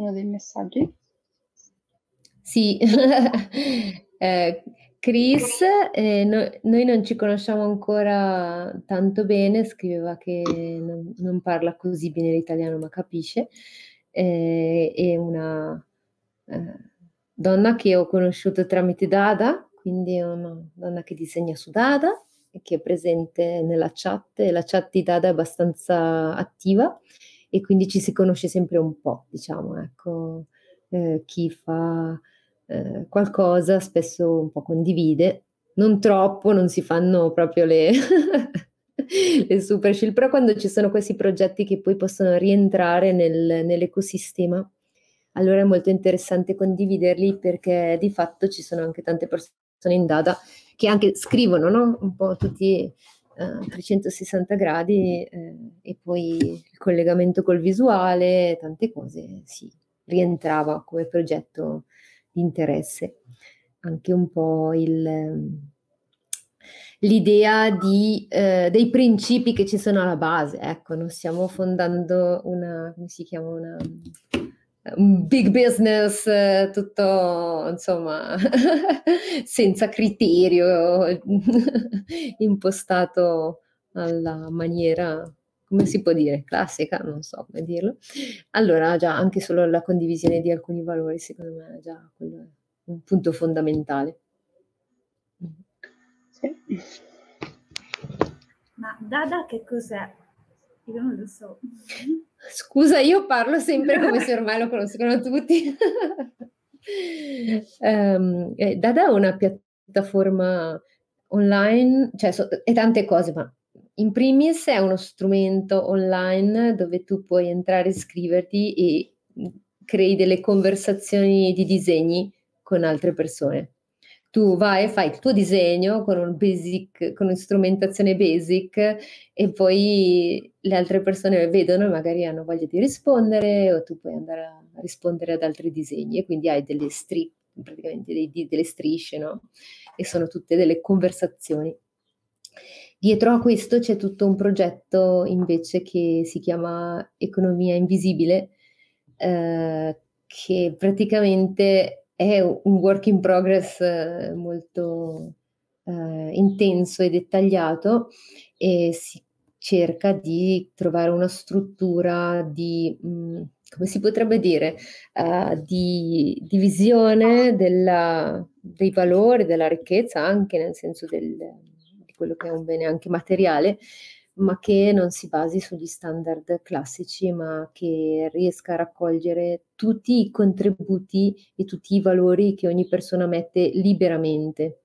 sono dei messaggi. Sì, eh, Chris, eh, no, noi non ci conosciamo ancora tanto bene, scriveva che non, non parla così bene l'italiano ma capisce, eh, è una eh, donna che ho conosciuto tramite Dada, quindi è una donna che disegna su Dada e che è presente nella chat, e la chat di Dada è abbastanza attiva e quindi ci si conosce sempre un po', diciamo, ecco, eh, chi fa eh, qualcosa spesso un po' condivide, non troppo, non si fanno proprio le, le super shield, però quando ci sono questi progetti che poi possono rientrare nel, nell'ecosistema, allora è molto interessante condividerli perché di fatto ci sono anche tante persone in Dada che anche scrivono no? un po' tutti uh, eh, 360 gradi eh, e poi il collegamento col visuale, tante cose, sì, rientrava come progetto di interesse. Anche un po' il, l'idea di, eh, dei principi che ci sono alla base. Ecco, non stiamo fondando una, come si chiama, una, un big business eh, tutto, insomma, senza criterio, impostato alla maniera come si può dire, classica, non so come dirlo, allora già anche solo la condivisione di alcuni valori, secondo me, è già un punto fondamentale. Sì. Ma Dada che cos'è? Io non lo so. Scusa, io parlo sempre come se ormai lo conoscono tutti. um, Dada è una piattaforma online, cioè so, è tante cose, ma in primis è uno strumento online dove tu puoi entrare, iscriverti e crei delle conversazioni di disegni con altre persone. Tu vai e fai il tuo disegno con un basic, con un'strumentazione basic e poi le altre persone vedono e magari hanno voglia di rispondere o tu puoi andare a rispondere ad altri disegni e quindi hai delle strip, praticamente dei, delle strisce, no? E sono tutte delle conversazioni. Dietro a questo c'è tutto un progetto invece che si chiama Economia Invisibile, eh, che praticamente è un work in progress eh, molto eh, intenso e dettagliato e si cerca di trovare una struttura di, mh, mm, come si potrebbe dire, uh, di divisione dei valori, della ricchezza, anche nel senso del, quello che è un bene anche materiale, ma che non si basi sugli standard classici, ma che riesca a raccogliere tutti i contributi e tutti i valori che ogni persona mette liberamente.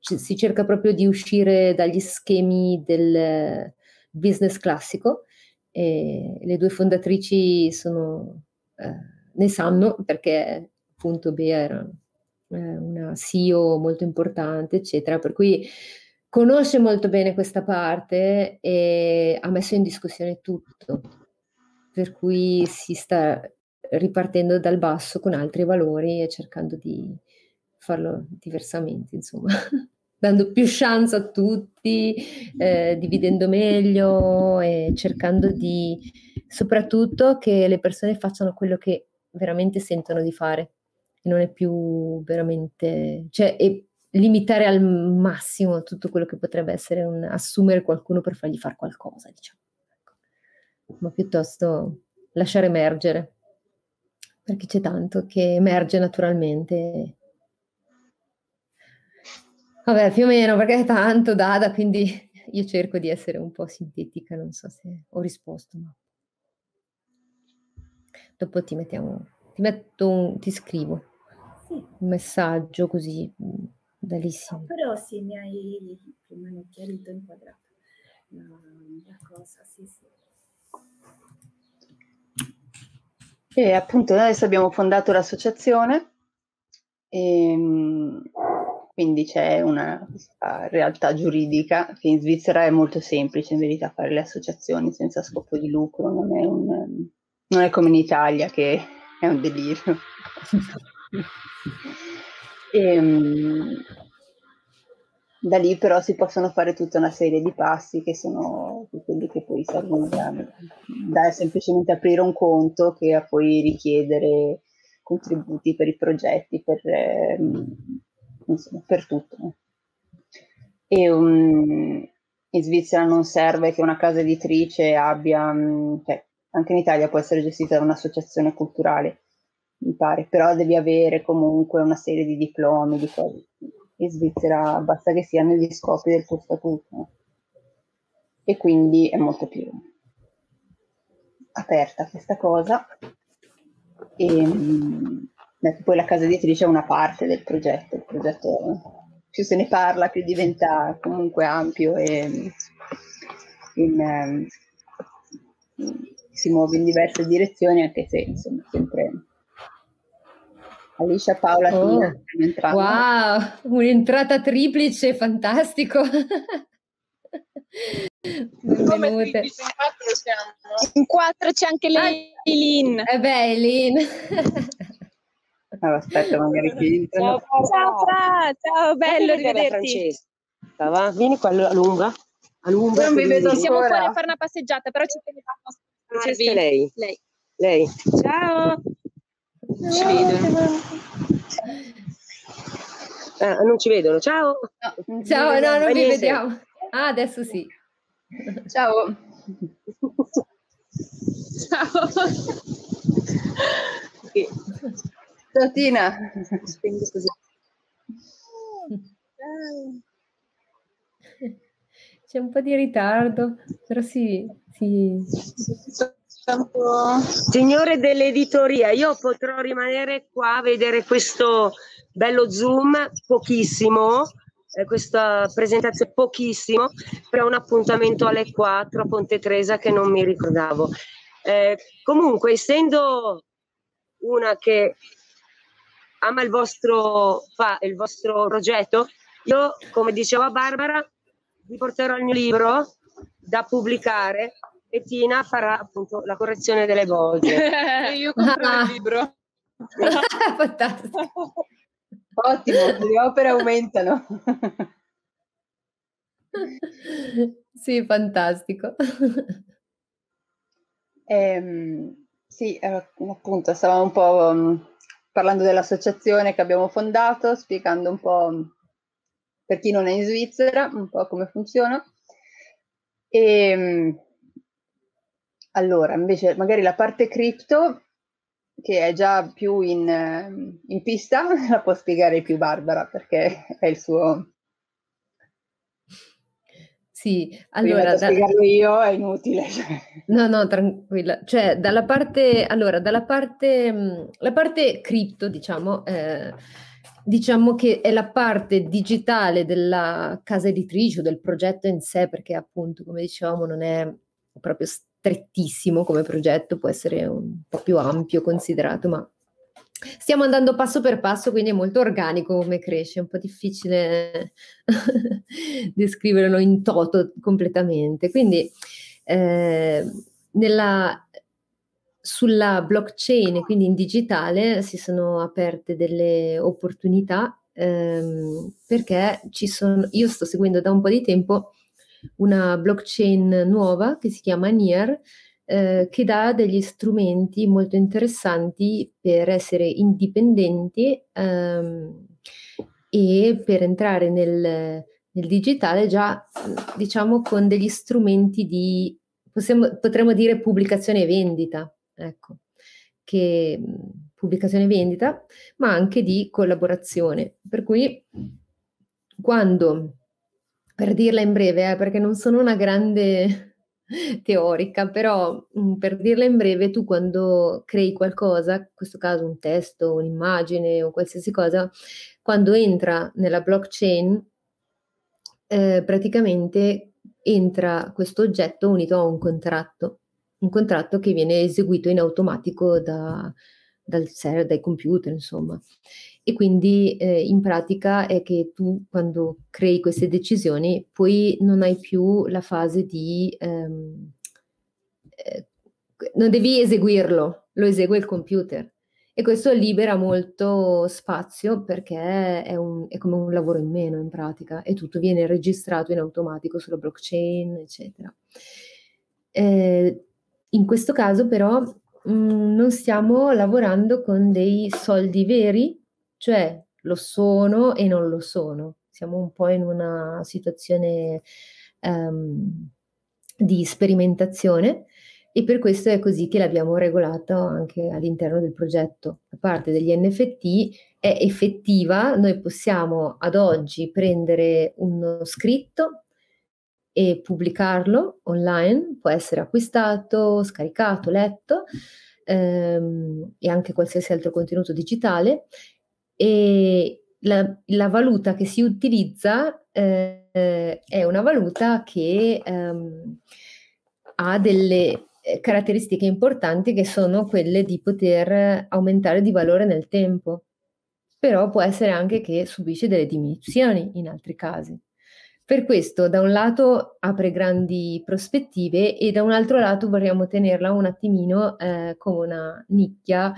C- si cerca proprio di uscire dagli schemi del business classico. E le due fondatrici sono, eh, ne sanno perché appunto Bea era eh, una CEO molto importante, eccetera, per cui conosce molto bene questa parte e ha messo in discussione tutto, per cui si sta ripartendo dal basso con altri valori e cercando di farlo diversamente, insomma, dando più chance a tutti, eh, dividendo meglio e cercando di soprattutto che le persone facciano quello che veramente sentono di fare. Non è più veramente, cioè, è limitare al massimo tutto quello che potrebbe essere un assumere qualcuno per fargli fare qualcosa, diciamo. Ecco. Ma piuttosto lasciare emergere, perché c'è tanto che emerge naturalmente. Vabbè, più o meno, perché è tanto dada, quindi io cerco di essere un po' sintetica, non so se ho risposto, ma dopo ti mettiamo, ti metto un, ti scrivo un messaggio così Bellissimo. No, però sì, mi hai più o meno chiarito, inquadrato la, la cosa, sì, sì. E appunto noi adesso abbiamo fondato l'associazione e ehm, quindi c'è una realtà giuridica che in Svizzera è molto semplice in verità fare le associazioni senza scopo di lucro, non è, un, non è come in Italia che è un delirio. E, ehm, da lì però si possono fare tutta una serie di passi che sono quelli che poi servono da, da semplicemente aprire un conto che a poi richiedere contributi per i progetti, per, eh, insomma, per tutto. E um, in Svizzera non serve che una casa editrice abbia, um, cioè, anche in Italia può essere gestita da un'associazione culturale, mi pare, però devi avere comunque una serie di diplomi, di cose. In Svizzera basta che sia negli scopi del tuo statuto e quindi è molto più aperta questa cosa. E beh, poi la casa editrice è una parte del progetto, il progetto più se ne parla più diventa comunque ampio e in, in, si muove in diverse direzioni anche se insomma sempre Alicia Paola oh, wow, un'entrata triplice, fantastico. Benvenute. In quattro c'è anche Eileen. Eh beh, Eileen. Allora, aspetta, magari qui. Ciao, ciao, Fra. ciao, bello rivederti. Va? Vieni qua a lunga. A lunga. Non vi vedo Ci siamo fuori a fare una passeggiata, però ci tenevo a C'è lei. Lei. Lei. Ciao. Non ci vedono. Ah, non ci vedono. Ciao. No, Ciao, no, non vi vediamo. Ah, adesso sì. Ciao. Ciao. Ciao Tina. C'è un po' di ritardo, però sì, sì. Signore dell'editoria, io potrò rimanere qua a vedere questo bello Zoom pochissimo, eh, questa presentazione pochissimo, però un appuntamento alle 4 a Ponte Tresa che non mi ricordavo. Eh, comunque, essendo una che ama il vostro, fa, il vostro progetto, io, come diceva Barbara, vi porterò il mio libro da pubblicare e Tina farà appunto la correzione delle volte. e io comprerò il libro. Fantastico. Ottimo, le opere aumentano. sì, fantastico. Eh, sì, appunto, stavamo un po' um, parlando dell'associazione che abbiamo fondato, spiegando un po' per chi non è in Svizzera, un po' come funziona. E, ehm, allora, invece, magari la parte cripto, che è già più in, in pista, la può spiegare più Barbara, perché è il suo... Sì, allora... Da... spiegarlo io è inutile. Cioè. No, no, tranquilla. Cioè, dalla parte... Allora, dalla parte... La parte cripto, diciamo... Eh, diciamo che è la parte digitale della casa editrice o del progetto in sé, perché appunto, come dicevamo, non è proprio strettissimo come progetto, può essere un po' più ampio considerato, ma stiamo andando passo per passo, quindi è molto organico come cresce, è un po' difficile descriverlo in toto completamente. Quindi eh, nella, sulla blockchain, quindi in digitale, si sono aperte delle opportunità ehm, perché ci sono, io sto seguendo da un po' di tempo una blockchain nuova che si chiama NIR, eh, che dà degli strumenti molto interessanti per essere indipendenti ehm, e per entrare nel, nel, digitale già diciamo con degli strumenti di, possiamo, potremmo dire pubblicazione e vendita, ecco, che pubblicazione e vendita, ma anche di collaborazione. Per cui quando per dirla in breve, eh, perché non sono una grande teorica, però mm, per dirla in breve, tu quando crei qualcosa, in questo caso un testo, un'immagine o qualsiasi cosa, quando entra nella blockchain, eh, praticamente entra questo oggetto unito a un contratto, un contratto che viene eseguito in automatico da, dal server, dai computer, insomma e quindi eh, in pratica è che tu quando crei queste decisioni poi non hai più la fase di... Ehm, eh, non devi eseguirlo, lo esegue il computer E questo libera molto spazio perché è, un, è, come un lavoro in meno in pratica e tutto viene registrato in automatico sulla blockchain, eccetera. Eh, in questo caso però mm, non stiamo lavorando con dei soldi veri, cioè lo sono e non lo sono. Siamo un po' in una situazione um, di sperimentazione e per questo è così che l'abbiamo regolato anche all'interno del progetto. La parte degli NFT è effettiva, noi possiamo ad oggi prendere uno scritto e pubblicarlo online, può essere acquistato, scaricato, letto ehm, e anche qualsiasi altro contenuto digitale e la, la valuta che si utilizza eh, è una valuta che ehm, ha delle eh, caratteristiche importanti che sono quelle di poter aumentare di valore nel tempo, però può essere anche che subisce delle diminuzioni in altri casi. Per questo, da un lato apre grandi prospettive e da un altro lato vorremmo tenerla un attimino eh, come una nicchia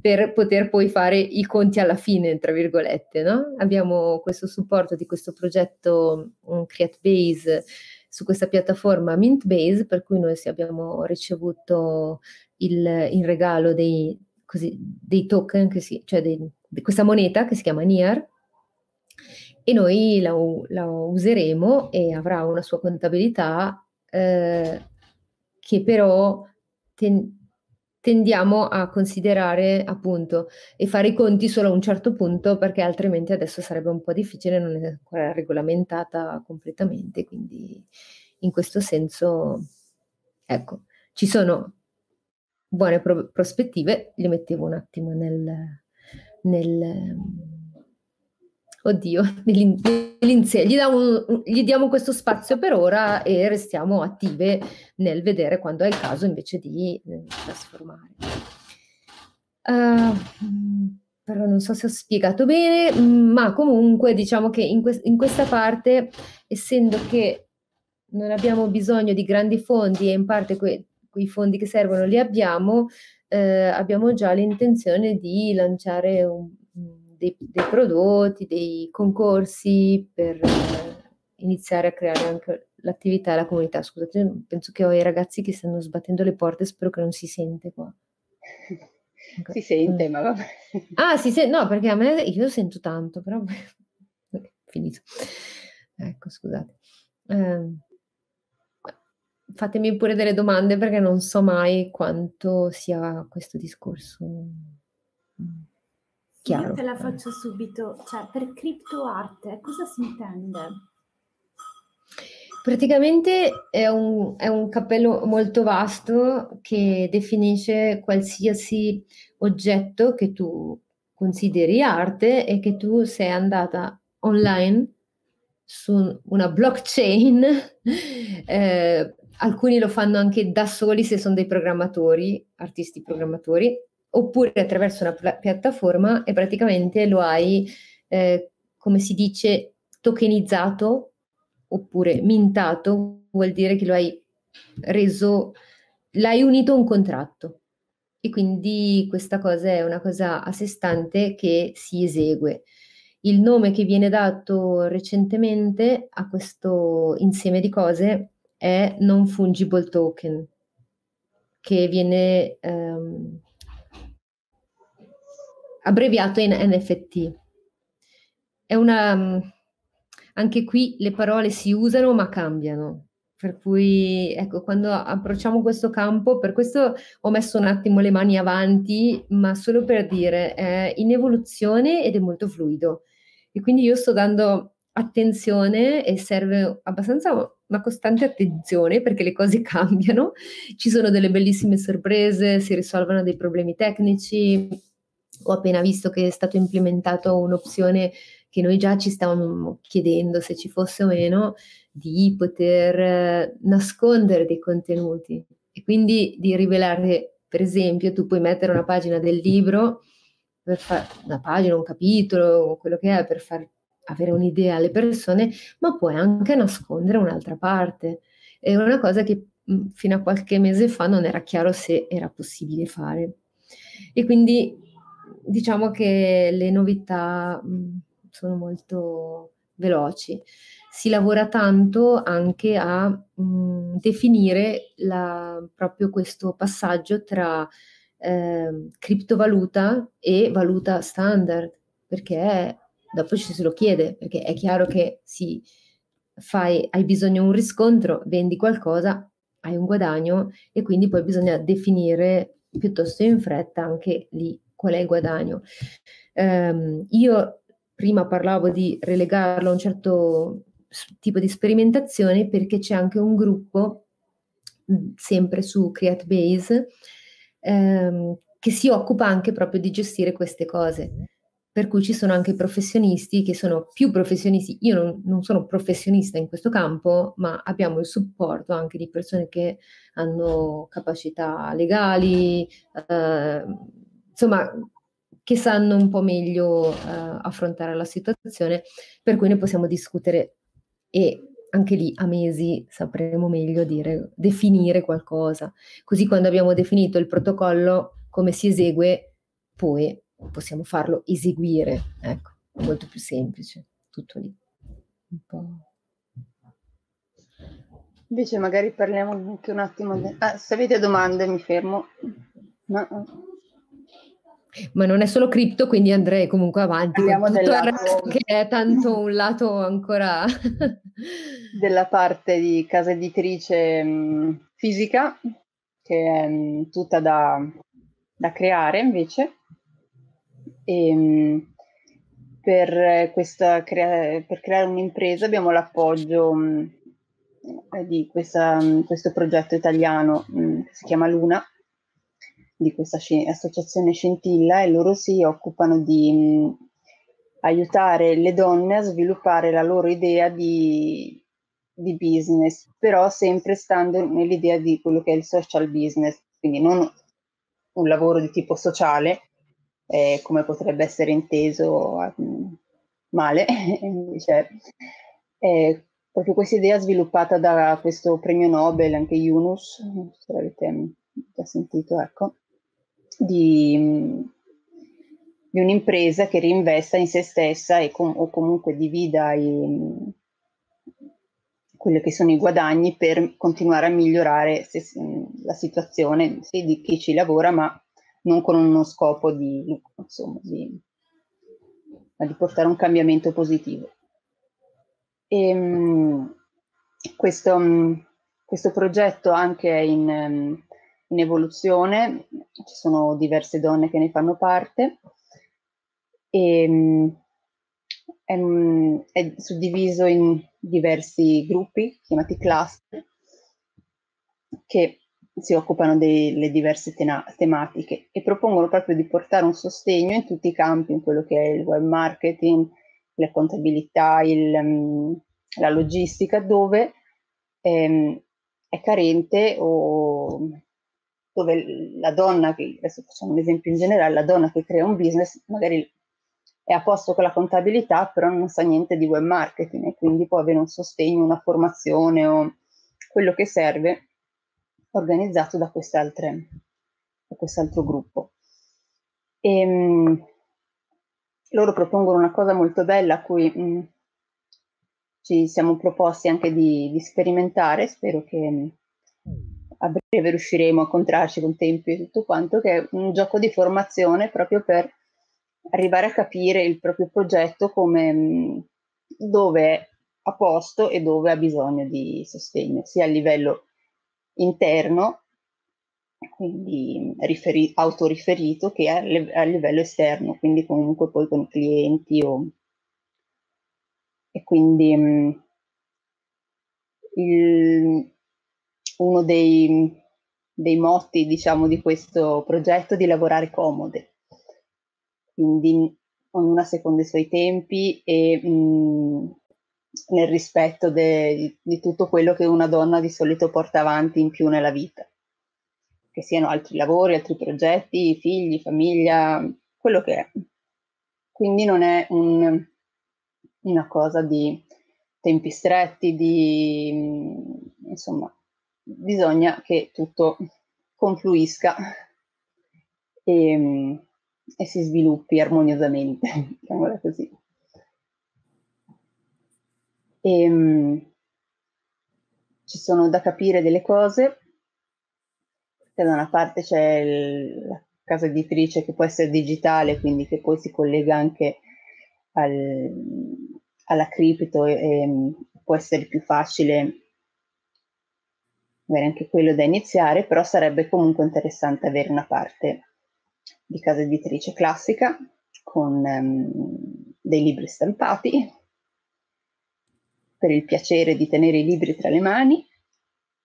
per poter poi fare i conti alla fine, tra virgolette. No? Abbiamo questo supporto di questo progetto um, CreateBase su questa piattaforma Mintbase, per cui noi abbiamo ricevuto il, in regalo dei, così, dei token, si, cioè dei, di questa moneta che si chiama NIAR, e noi la, la useremo e avrà una sua contabilità eh, che però ten, tendiamo a considerare appunto e fare i conti solo a un certo punto perché altrimenti adesso sarebbe un po' difficile, non è ancora regolamentata completamente, quindi in questo senso ecco, ci sono buone pro- prospettive, li mettevo un attimo nel, nel oddio, nell'insieme. Gli, gli, diamo questo spazio per ora e restiamo attive nel vedere quando è il caso invece di eh, trasformare. Uh, però non so se ho spiegato bene, ma comunque diciamo che in, que- in questa parte, essendo che non abbiamo bisogno di grandi fondi e in parte que- quei fondi che servono li abbiamo, eh, abbiamo già l'intenzione di lanciare un, dei, dei prodotti, dei concorsi per eh, iniziare a creare anche l'attività e la comunità. Scusate, penso che ho i ragazzi che stanno sbattendo le porte, spero che non si sente qua. Si sente, mm. ma vabbè. Ah, si sente, no, perché a me io sento tanto, però finito. Ecco, scusate. Eh, fatemi pure delle domande perché non so mai quanto sia questo discorso. Chiaro. Io te la faccio subito, cioè per criptoarte cosa si intende? Praticamente è un, è un, cappello molto vasto che definisce qualsiasi oggetto che tu consideri arte e che tu sei andata online su una blockchain. eh, alcuni lo fanno anche da soli se sono dei programmatori, artisti programmatori, oppure attraverso una pla- piattaforma e praticamente lo hai, eh, come si dice, tokenizzato oppure mintato, vuol dire che lo hai reso, l'hai unito a un contratto. E quindi questa cosa è una cosa a sé stante che si esegue. Il nome che viene dato recentemente a questo insieme di cose è non fungible token, che viene ehm, abbreviato in NFT. È una, anche qui le parole si usano ma cambiano. Per cui, ecco, quando approcciamo questo campo, per questo ho messo un attimo le mani avanti, ma solo per dire, è in evoluzione ed è molto fluido. E quindi io sto dando attenzione e serve abbastanza una costante attenzione perché le cose cambiano, ci sono delle bellissime sorprese, si risolvono dei problemi tecnici, ho appena visto che è stato implementato un'opzione che noi già ci stavamo chiedendo se ci fosse o meno di poter eh, nascondere dei contenuti e quindi di rivelare, per esempio, tu puoi mettere una pagina del libro, per fare una pagina, un capitolo, quello che è, per far avere un'idea alle persone, ma puoi anche nascondere un'altra parte. È una cosa che fino a qualche mese fa non era chiaro se era possibile fare. E quindi diciamo che le novità sono molto veloci. Si lavora tanto anche a mh, definire la, proprio questo passaggio tra eh, criptovaluta e valuta standard, perché dopo ci se lo chiede, perché è chiaro che si fai, hai bisogno di un riscontro, vendi qualcosa, hai un guadagno e quindi poi bisogna definire piuttosto in fretta anche lì qual è il guadagno. Um, io prima parlavo di relegarlo a un certo tipo di sperimentazione perché c'è anche un gruppo, sempre su CreateBase, um, che si occupa anche proprio di gestire queste cose per cui ci sono anche professionisti che sono più professionisti. Io non, non, sono professionista in questo campo, ma abbiamo il supporto anche di persone che hanno capacità legali, eh, insomma, che sanno un po' meglio eh, affrontare la situazione, per cui ne possiamo discutere e anche lì a mesi sapremo meglio dire, definire qualcosa. Così quando abbiamo definito il protocollo, come si esegue, poi possiamo farlo eseguire, ecco, molto più semplice, tutto lì. Invece magari parliamo anche un attimo, de... ah, se avete domande mi fermo. No. Ma non è solo cripto, quindi andrei comunque avanti Parliamo con tutto il resto che è tanto un lato ancora... della parte di casa editrice mh, fisica, che è mh, tutta da, da creare invece, e, ehm, per, questa crea- per creare un'impresa abbiamo l'appoggio mh, eh, di questa, mh, questo progetto italiano mh, che si chiama Luna, di questa sci- associazione Scintilla, e loro si occupano di aiutare le donne a sviluppare la loro idea di, di business, però sempre stando nell'idea di quello che è il social business, quindi non un lavoro di tipo sociale, eh, come potrebbe essere inteso eh, male, invece è proprio questa idea sviluppata da questo premio Nobel, anche Yunus, se l'avete già sentito, ecco, di, di un'impresa che reinvesta in se stessa com- o comunque divida i, quelli che sono i guadagni per continuare a migliorare se, la situazione sì, di chi ci lavora, ma non con uno scopo di, insomma, di, di portare un cambiamento positivo. E, ehm, questo, questo, progetto anche è in, in, evoluzione, ci sono diverse donne che ne fanno parte e è, è suddiviso in diversi gruppi chiamati cluster che si occupano delle diverse tena- tematiche e propongono proprio di portare un sostegno in tutti i campi, in quello che è il web marketing, la contabilità, il, um, la logistica, dove ehm, è carente o dove la donna, che adesso facciamo un esempio in generale, la donna che crea un business magari è a posto con la contabilità, però non sa niente di web marketing e quindi può avere un sostegno, una formazione o quello che serve organizzato da, da quest'altro gruppo. E, mh, loro propongono una cosa molto bella a cui mh, ci siamo proposti anche di, di sperimentare, spero che a breve riusciremo a incontrarci con tempi e tutto quanto, che è un gioco di formazione proprio per arrivare a capire il proprio progetto come dove è a posto e dove ha bisogno di sostegno, sia a livello interno, quindi riferi- autoriferito, che a, le- a, livello esterno, quindi comunque poi con i clienti o... E quindi mh, mm, il, uno dei, dei motti, diciamo, di questo progetto di lavorare comode, quindi ognuna secondo i suoi tempi e mh, mm, nel rispetto de, di, tutto quello che una donna di solito porta avanti in più nella vita, che siano altri lavori, altri progetti, figli, famiglia, quello che è. Quindi non è un, una cosa di tempi stretti, di insomma, bisogna che tutto confluisca e, e si sviluppi armoniosamente, diciamola così. E, um, ci sono da capire delle cose, che da una parte c'è il, la casa editrice che può essere digitale, quindi che poi si collega anche al, alla cripto e, e può essere più facile avere anche quello da iniziare, però sarebbe comunque interessante avere una parte di casa editrice classica con um, dei libri stampati per il piacere di tenere i libri tra le mani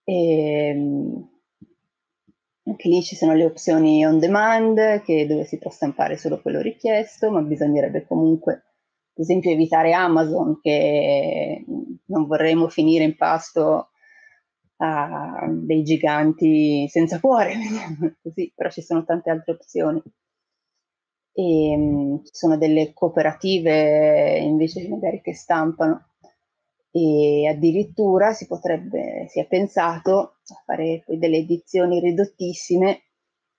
e um, anche lì ci sono le opzioni on demand che, dove si può stampare solo quello richiesto, ma bisognerebbe comunque, ad esempio, evitare Amazon che non vorremmo finire in pasto a dei giganti senza cuore, così, però ci sono tante altre opzioni. E, um, ci sono delle cooperative invece magari che stampano e addirittura si potrebbe, si è pensato a fare delle edizioni ridottissime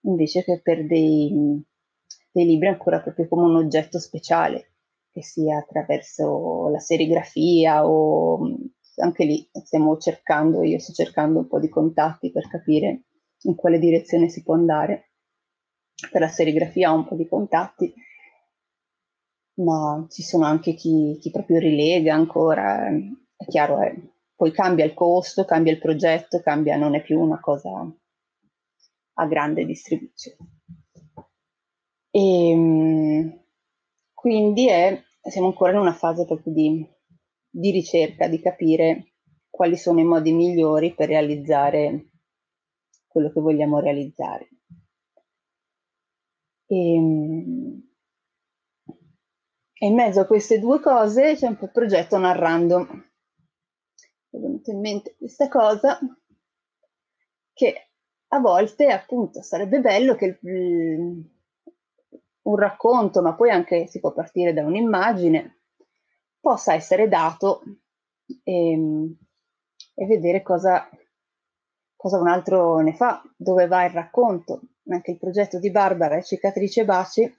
invece che per dei, dei libri ancora proprio come un oggetto speciale, che sia attraverso la serigrafia o anche lì stiamo cercando, io sto cercando un po' di contatti per capire in quale direzione si può andare. Per la serigrafia ho un po' di contatti, ma ci sono anche chi, chi proprio rilega ancora, è chiaro, è, poi cambia il costo, cambia il progetto, cambia, non è più una cosa a grande distribuzione. E, ehm, quindi è, siamo ancora in una fase proprio di di ricerca, di capire quali sono i modi migliori per realizzare quello che vogliamo realizzare. E, ehm, e in mezzo a queste due cose c'è un po' il progetto Narrando. Mi è venuta in mente questa cosa che a volte appunto sarebbe bello che il, un racconto, ma poi anche si può partire da un'immagine, possa essere dato e, ehm, e vedere cosa, cosa, un altro ne fa, dove va il racconto. Anche il progetto di Barbara Cicatrice Baci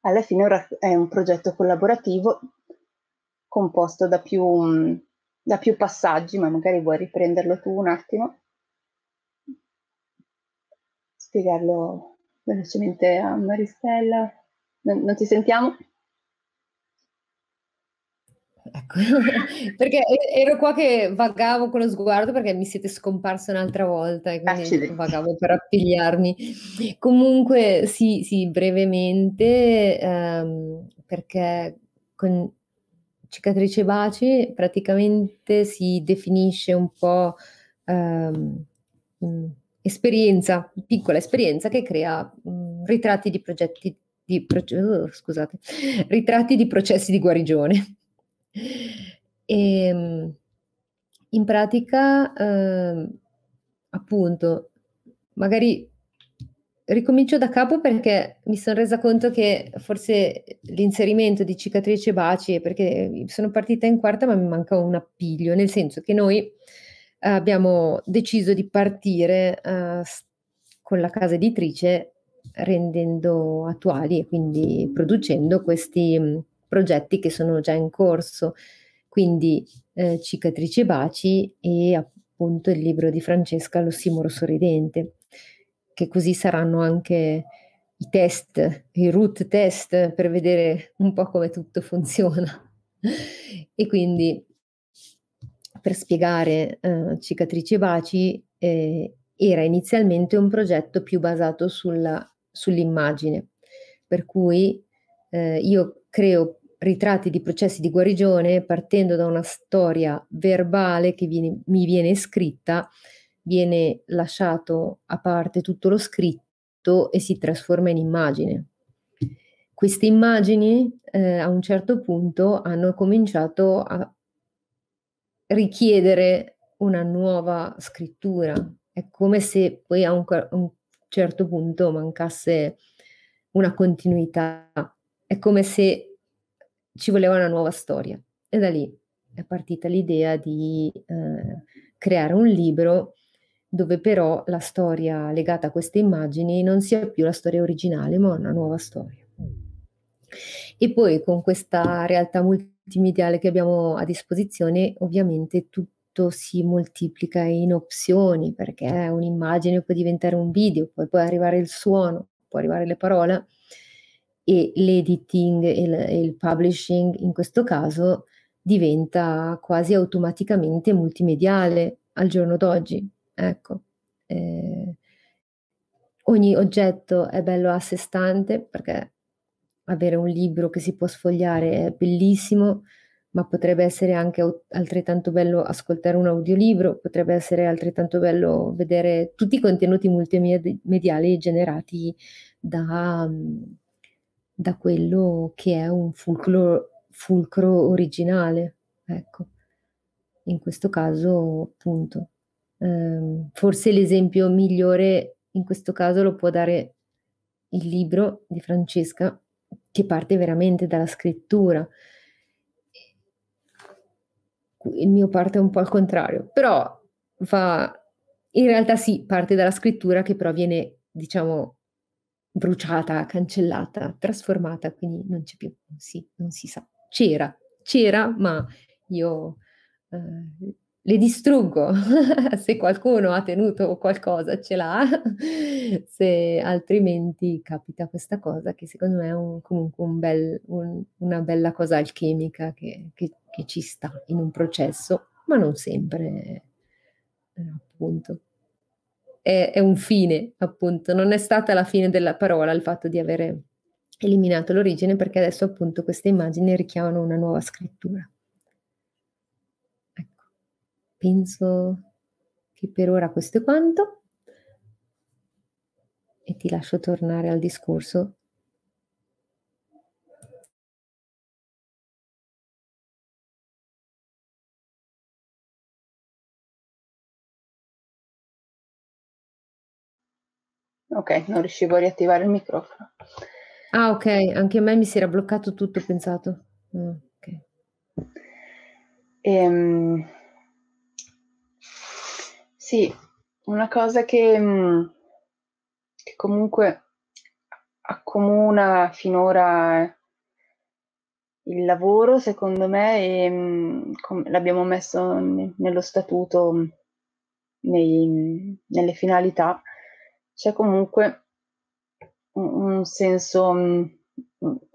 alla fine è un progetto collaborativo composto da più, da più passaggi, ma magari vuoi riprenderlo tu un attimo? Spiegarlo velocemente a Maristella. Non, non ti sentiamo? Ecco, perché ero qua che vagavo con lo sguardo perché mi siete scomparsa un'altra volta e quindi Accidenti. vagavo per appigliarmi. Comunque, sì, sì, brevemente, ehm, perché con cicatrice baci praticamente si definisce un po' ehm, esperienza, piccola esperienza che crea mh, ritratti di progetti di, pro- uh, scusate, ritratti di processi di guarigione. E, in pratica, eh, appunto, magari ricomincio da capo perché mi sono resa conto che forse l'inserimento di cicatrice baci, perché sono partita in quarta ma mi manca un appiglio, nel senso che noi abbiamo deciso di partire uh, con la casa editrice rendendo attuali e quindi producendo questi progetti che sono già in corso, quindi eh, Cicatrice Baci e appunto il libro di Francesca L'ossimoro sorridente, che così saranno anche i test, i root test per vedere un po' come tutto funziona. e quindi per spiegare eh, Cicatrice Baci eh, era inizialmente un progetto più basato sulla, sull'immagine, per cui eh, io creo ritratti di processi di guarigione partendo da una storia verbale che viene, mi viene scritta, viene lasciato a parte tutto lo scritto e si trasforma in immagine. Queste immagini eh, a un certo punto hanno cominciato a richiedere una nuova scrittura. È come se poi a un, a un certo punto mancasse una continuità. È come se ci voleva una nuova storia e da lì è partita l'idea di eh, creare un libro dove però la storia legata a queste immagini non sia più la storia originale, ma una nuova storia. E poi con questa realtà multimediale che abbiamo a disposizione, ovviamente tutto si moltiplica in opzioni, perché un'immagine può diventare un video, poi può arrivare il suono, può arrivare le parole e l'editing e il, il publishing in questo caso diventa quasi automaticamente multimediale al giorno d'oggi. Ecco, eh, ogni oggetto è bello a sé stante perché avere un libro che si può sfogliare è bellissimo, ma potrebbe essere anche altrettanto bello ascoltare un audiolibro, potrebbe essere altrettanto bello vedere tutti i contenuti multimediali generati da, da quello che è un fulcro, fulcro originale. Ecco, in questo caso, appunto, ehm, forse l'esempio migliore in questo caso lo può dare il libro di Francesca, che parte veramente dalla scrittura. Il mio parte un po' al contrario, però va, in realtà sì, parte dalla scrittura che però viene, diciamo, bruciata, cancellata, trasformata, quindi non c'è più, non si, non si sa. C'era, c'era, ma io eh, le distruggo. Se qualcuno ha tenuto qualcosa ce l'ha, se altrimenti capita questa cosa che secondo me è un, comunque un bel, un, una bella cosa alchemica che, che, che, ci sta in un processo, ma non sempre, eh, appunto. È, è un fine, appunto, non è stata la fine della parola il fatto di avere eliminato l'origine perché adesso appunto queste immagini richiamano una nuova scrittura. Penso che per ora questo è quanto. E ti lascio tornare al discorso. Ok, non riuscivo a riattivare il microfono. Ah, ok, anche a me mi si era bloccato tutto, ho pensato. Oh, okay. ehm, sì, una cosa che, mm, che comunque accomuna finora il lavoro, secondo me, e mm, l'abbiamo messo nello statuto, mm, nei, nelle finalità, c'è comunque un, senso,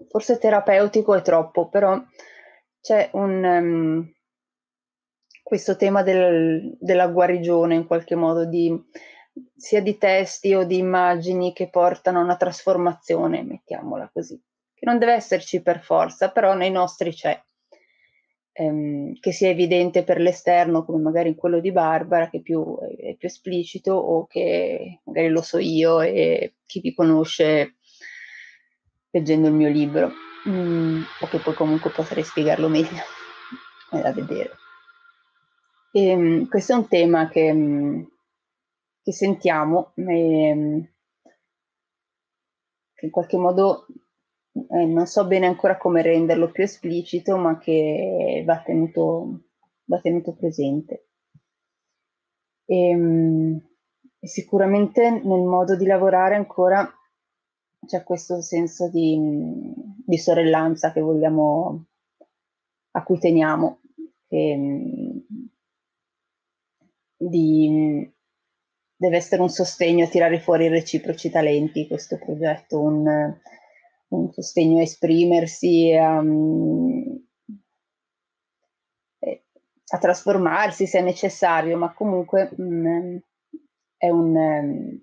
forse terapeutico è troppo, però c'è un questo tema del, della guarigione in qualche modo, di, sia di testi o di immagini che portano a una trasformazione, mettiamola così, che non deve esserci per forza, però nei nostri c'è, ehm, che sia evidente per l'esterno, come magari in quello di Barbara, che più, è più esplicito, o che magari lo so io e chi vi conosce leggendo il mio libro, mm, o che poi comunque potrei spiegarlo meglio, è da vedere. E, ehm, questo è un tema che, mm, che sentiamo e ehm, che in qualche modo eh, non so bene ancora come renderlo più esplicito, ma che va tenuto, va tenuto presente. Ehm, e sicuramente nel modo di lavorare ancora c'è questo senso di, di sorellanza che vogliamo, a cui teniamo, che, di, deve essere un sostegno a tirare fuori i reciproci talenti questo progetto, un, un sostegno a esprimersi, a, a, trasformarsi se necessario, ma comunque mh, mm, è, un,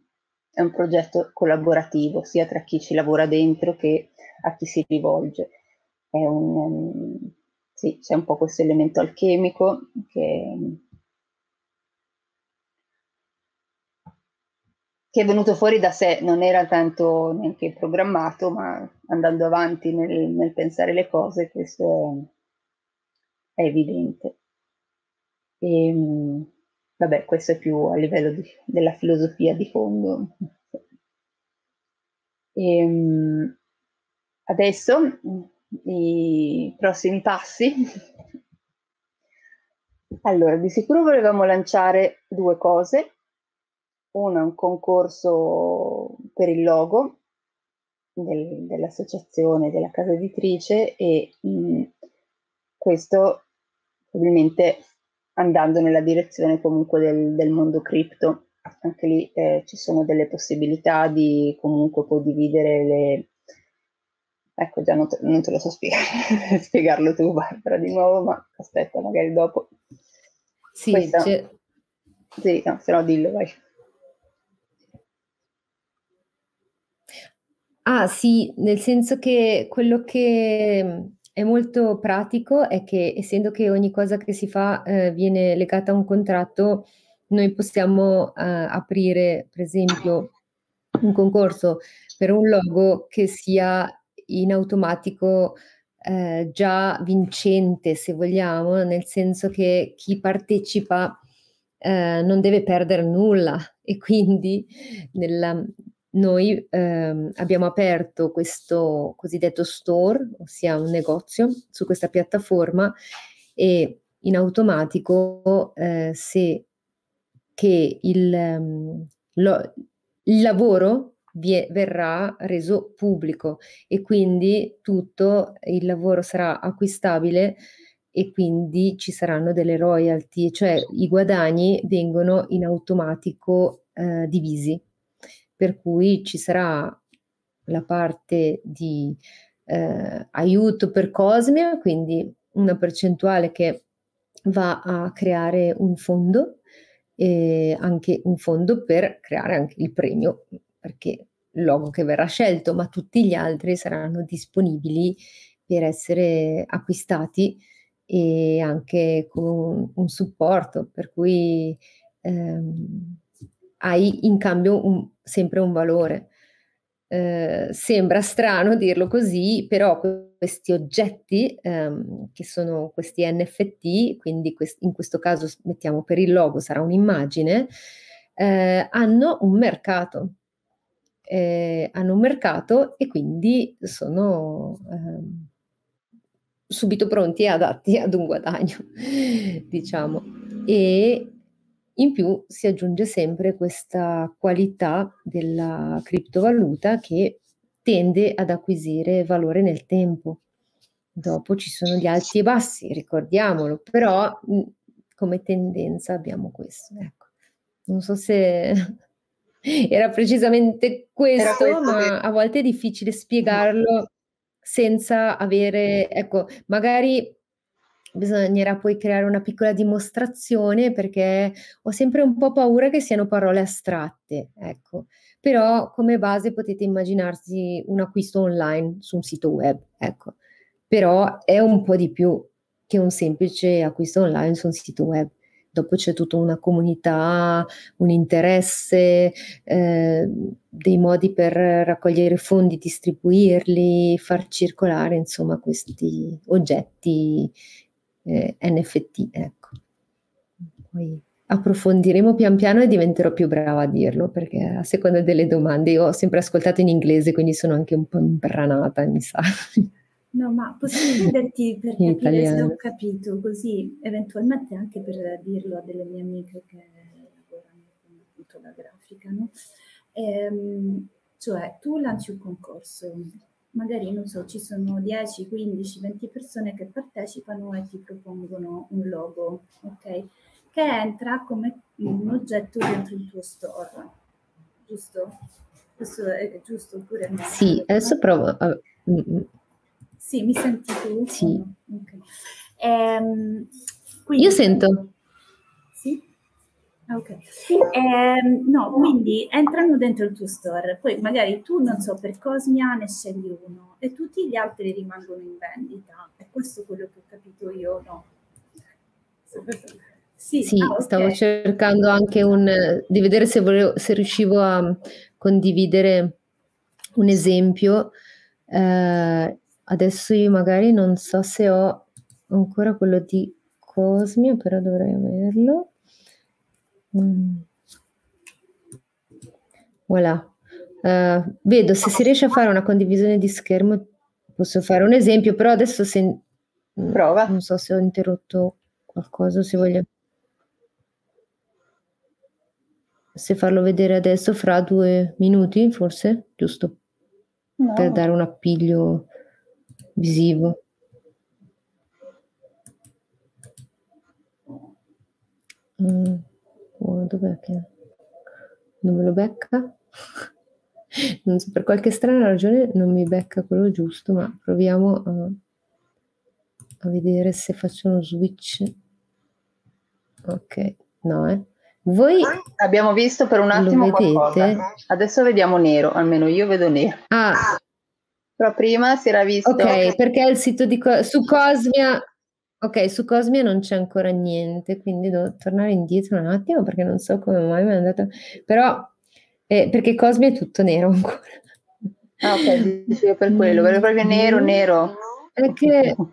è un progetto collaborativo sia tra chi ci lavora dentro che a chi si rivolge. È un, sì, c'è un po' questo elemento alchemico che che è venuto fuori da sé, non era tanto neanche programmato, ma andando avanti nel, nel pensare le cose, questo è, è evidente. E, ehm, vabbè, questo è più a livello di, della filosofia di fondo. E, ehm, adesso i prossimi passi. Allora, di sicuro volevamo lanciare due cose una, un concorso per il logo del, dell'associazione, della casa editrice e mh, questo probabilmente andando nella direzione comunque del, del mondo cripto. Anche lì eh, ci sono delle possibilità di comunque poi dividere le... Ecco, già non te, non te lo so spiegare, spiegarlo tu Barbara di nuovo, ma aspetta, magari dopo. Sì, Questa... sì no, se no dillo, vai. Ah sì, nel senso che quello che è molto pratico è che essendo che ogni cosa che si fa eh, viene legata a un contratto, noi possiamo eh, aprire per esempio un concorso per un logo che sia in automatico eh, già vincente, se vogliamo, nel senso che chi partecipa eh, non deve perdere nulla. E quindi nella, noi ehm, abbiamo aperto questo cosiddetto store, ossia un negozio su questa piattaforma e in automatico eh, se che il, um, lo, il lavoro vie, verrà reso pubblico e quindi tutto il lavoro sarà acquistabile e quindi ci saranno delle royalty, cioè i guadagni vengono in automatico eh, divisi per cui ci sarà la parte di eh, aiuto per Cosmia, quindi una percentuale che va a creare un fondo e anche un fondo per creare anche il premio, perché il logo che verrà scelto, ma tutti gli altri saranno disponibili per essere acquistati e anche con un, un supporto, per cui ehm, hai in cambio un, sempre un valore. Eh, sembra strano dirlo così, però questi oggetti, ehm, che sono questi NFT, quindi quest- in questo caso mettiamo per il logo, sarà un'immagine, eh, hanno un mercato. Eh, hanno un mercato e quindi sono ehm, subito pronti e adatti ad un guadagno, diciamo. E in più si aggiunge sempre questa qualità della criptovaluta che tende ad acquisire valore nel tempo. Dopo ci sono gli alti e bassi, ricordiamolo, però come tendenza abbiamo questo. Ecco. Non so se era precisamente questo, era questo ma che... a volte è difficile spiegarlo senza avere, ecco, magari bisognerà poi creare una piccola dimostrazione perché ho sempre un po' paura che siano parole astratte, ecco. Però come base potete immaginarsi un acquisto online su un sito web, ecco. Però è un po' di più che un semplice acquisto online su un sito web. Dopo c'è tutta una comunità, un interesse, eh, dei modi per raccogliere fondi, distribuirli, far circolare insomma questi oggetti eh, NFT, ecco. Poi approfondiremo pian piano e diventerò più brava a dirlo perché a seconda delle domande io ho sempre ascoltato in inglese quindi sono anche un po' imbranata mi sa no ma posso chiederti per capire italiano. se ho capito così eventualmente anche per dirlo a delle mie amiche che lavorano con appunto la grafica no? Ehm, cioè tu lanci un concorso magari non so, ci sono 10, 15, 20 persone che partecipano e ti propongono un logo, ok? Che entra come un oggetto dentro il tuo store, giusto? Questo è giusto oppure no? Sì, adesso provo. A... Mm, mm. Sì, mi senti tu? Sì. Okay. Ehm, quindi... Io sento. Ok, eh, no, quindi entrano dentro il tuo store, poi magari tu, non so, per Cosmia ne scegli uno e tutti gli altri rimangono in vendita. È questo quello che ho capito io, no? Sì, sì ah, okay. stavo cercando anche un, di vedere se, volevo, se riuscivo a condividere un esempio. Eh, adesso io magari non so se ho ancora quello di Cosmia, però dovrei averlo. Mm. Voilà. Uh, vedo se si riesce a fare una condivisione di schermo, posso fare un esempio, però adesso se... Prova. Non so se ho interrotto qualcosa, se voglio... se farlo vedere adesso fra due minuti, forse, giusto? No. Per dare un appiglio visivo. Mm, oh, dov'è che non me lo becca? non so, per qualche strana ragione non mi becca quello giusto, ma proviamo a, a vedere se faccio uno switch. Ok, no, eh. Voi abbiamo visto per un attimo qualcosa. Adesso vediamo nero, almeno io vedo nero. Ah. Però prima si era visto. Ok, perché il sito di su Cosmia Ok, su Cosmia non c'è ancora niente, quindi devo tornare indietro un attimo perché non so come mai mi è andato. Però, eh, perché Cosmia è tutto nero ancora. Ah, ok, dicevo per quello, per proprio nero, nero. È che...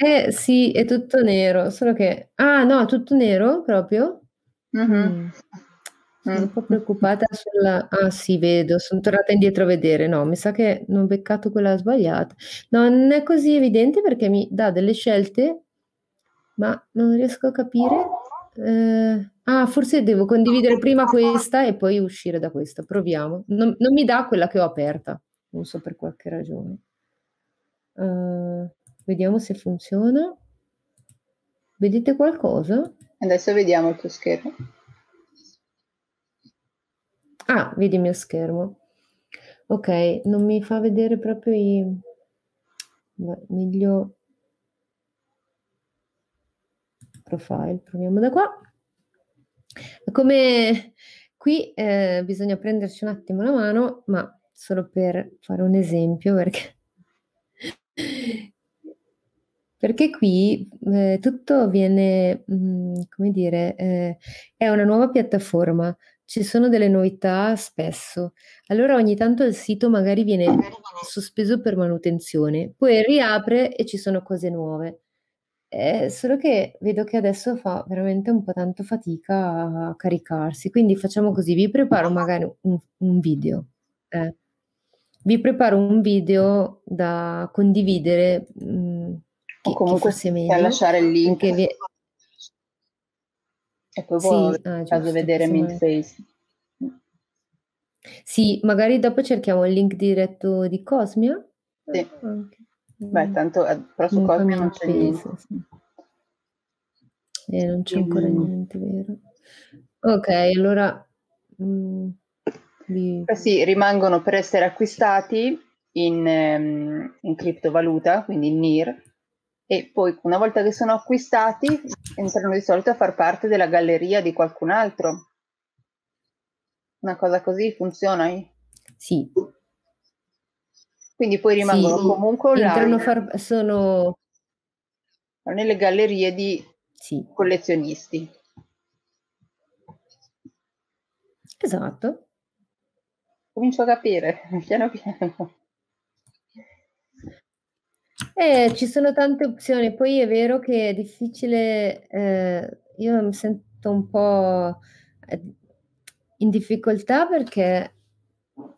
Eh sì, è tutto nero, solo che... Ah no, tutto nero proprio? Mm-hmm. Mm. Sono un po' preoccupata sulla... Ah sì, vedo, sono tornata indietro a vedere. No, mi sa che non ho beccato quella sbagliata. No, non è così evidente perché mi dà delle scelte, ma non riesco a capire. Eh, ah, forse devo condividere prima questa e poi uscire da questa. Proviamo. Non, non mi dà quella che ho aperta, non so per qualche ragione. Uh, vediamo se funziona. Vedete qualcosa? Adesso vediamo il tuo schermo. Ah, vedi il mio schermo. Ok, non mi fa vedere proprio i... Beh, meglio profile, proviamo da qua. Come qui eh, bisogna prenderci un attimo la mano, ma solo per fare un esempio, perché, perché qui eh, tutto viene, mh, mm, come dire, eh, è una nuova piattaforma, ci sono delle novità spesso. Allora ogni tanto il sito magari viene sospeso per manutenzione, poi riapre e ci sono cose nuove. Eh, solo che vedo che adesso fa veramente un po' tanto fatica a caricarsi, quindi facciamo così, vi preparo magari un, un video. Eh. Vi preparo un video da condividere, mh, mm, o comunque che meglio, lasciare il link. Vi, e poi sì, può ah, caso vedere Mintface. Sì, magari dopo cerchiamo il link diretto di Cosmia. Sì. Ah, okay. Beh, tanto eh, però su Cosmia non c'è niente. Sì. Eh, non c'è ancora mm. niente, vero? Ok, allora... Mm, vi... eh sì, rimangono per essere acquistati in, um, in criptovaluta, quindi in NIR, e poi una volta che sono acquistati entrano di solito a far parte della galleria di qualcun altro. Una cosa così funziona? Sì. Quindi poi rimangono sì, comunque online. Far, sono nelle gallerie di sì. collezionisti. Esatto. Comincio a capire, piano piano. Eh, ci sono tante opzioni, poi è vero che è difficile, eh, io mi sento un po' eh, in difficoltà perché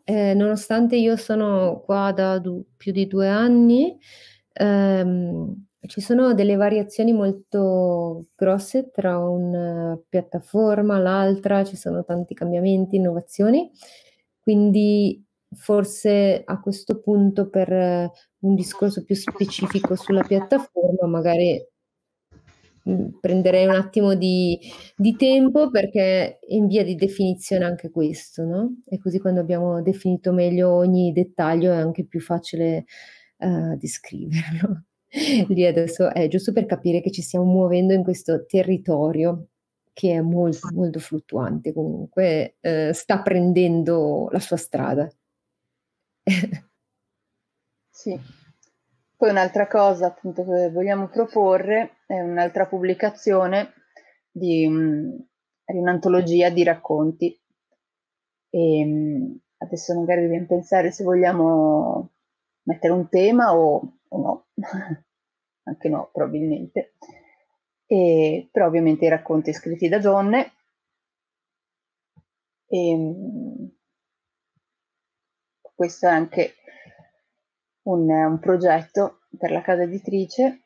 eh, nonostante io sono qua da du- più di due anni, ehm, ci sono delle variazioni molto grosse tra una piattaforma e l'altra, ci sono tanti cambiamenti, innovazioni, quindi forse a questo punto per eh, un discorso più specifico sulla piattaforma magari mm, prenderei un attimo di, di, tempo perché è in via di definizione anche questo, no? E così quando abbiamo definito meglio ogni dettaglio è anche più facile uh, descriverlo. Lì adesso è giusto per capire che ci stiamo muovendo in questo territorio che è molto, molto fluttuante comunque, uh, sta prendendo la sua strada. Sì. Poi un'altra cosa appunto che vogliamo proporre è un'altra pubblicazione di, un'antologia di racconti. E, adesso magari dobbiamo pensare se vogliamo mettere un tema o, o no, anche no probabilmente. E, però ovviamente i racconti scritti da donne. E, questo è anche un, un progetto per la casa editrice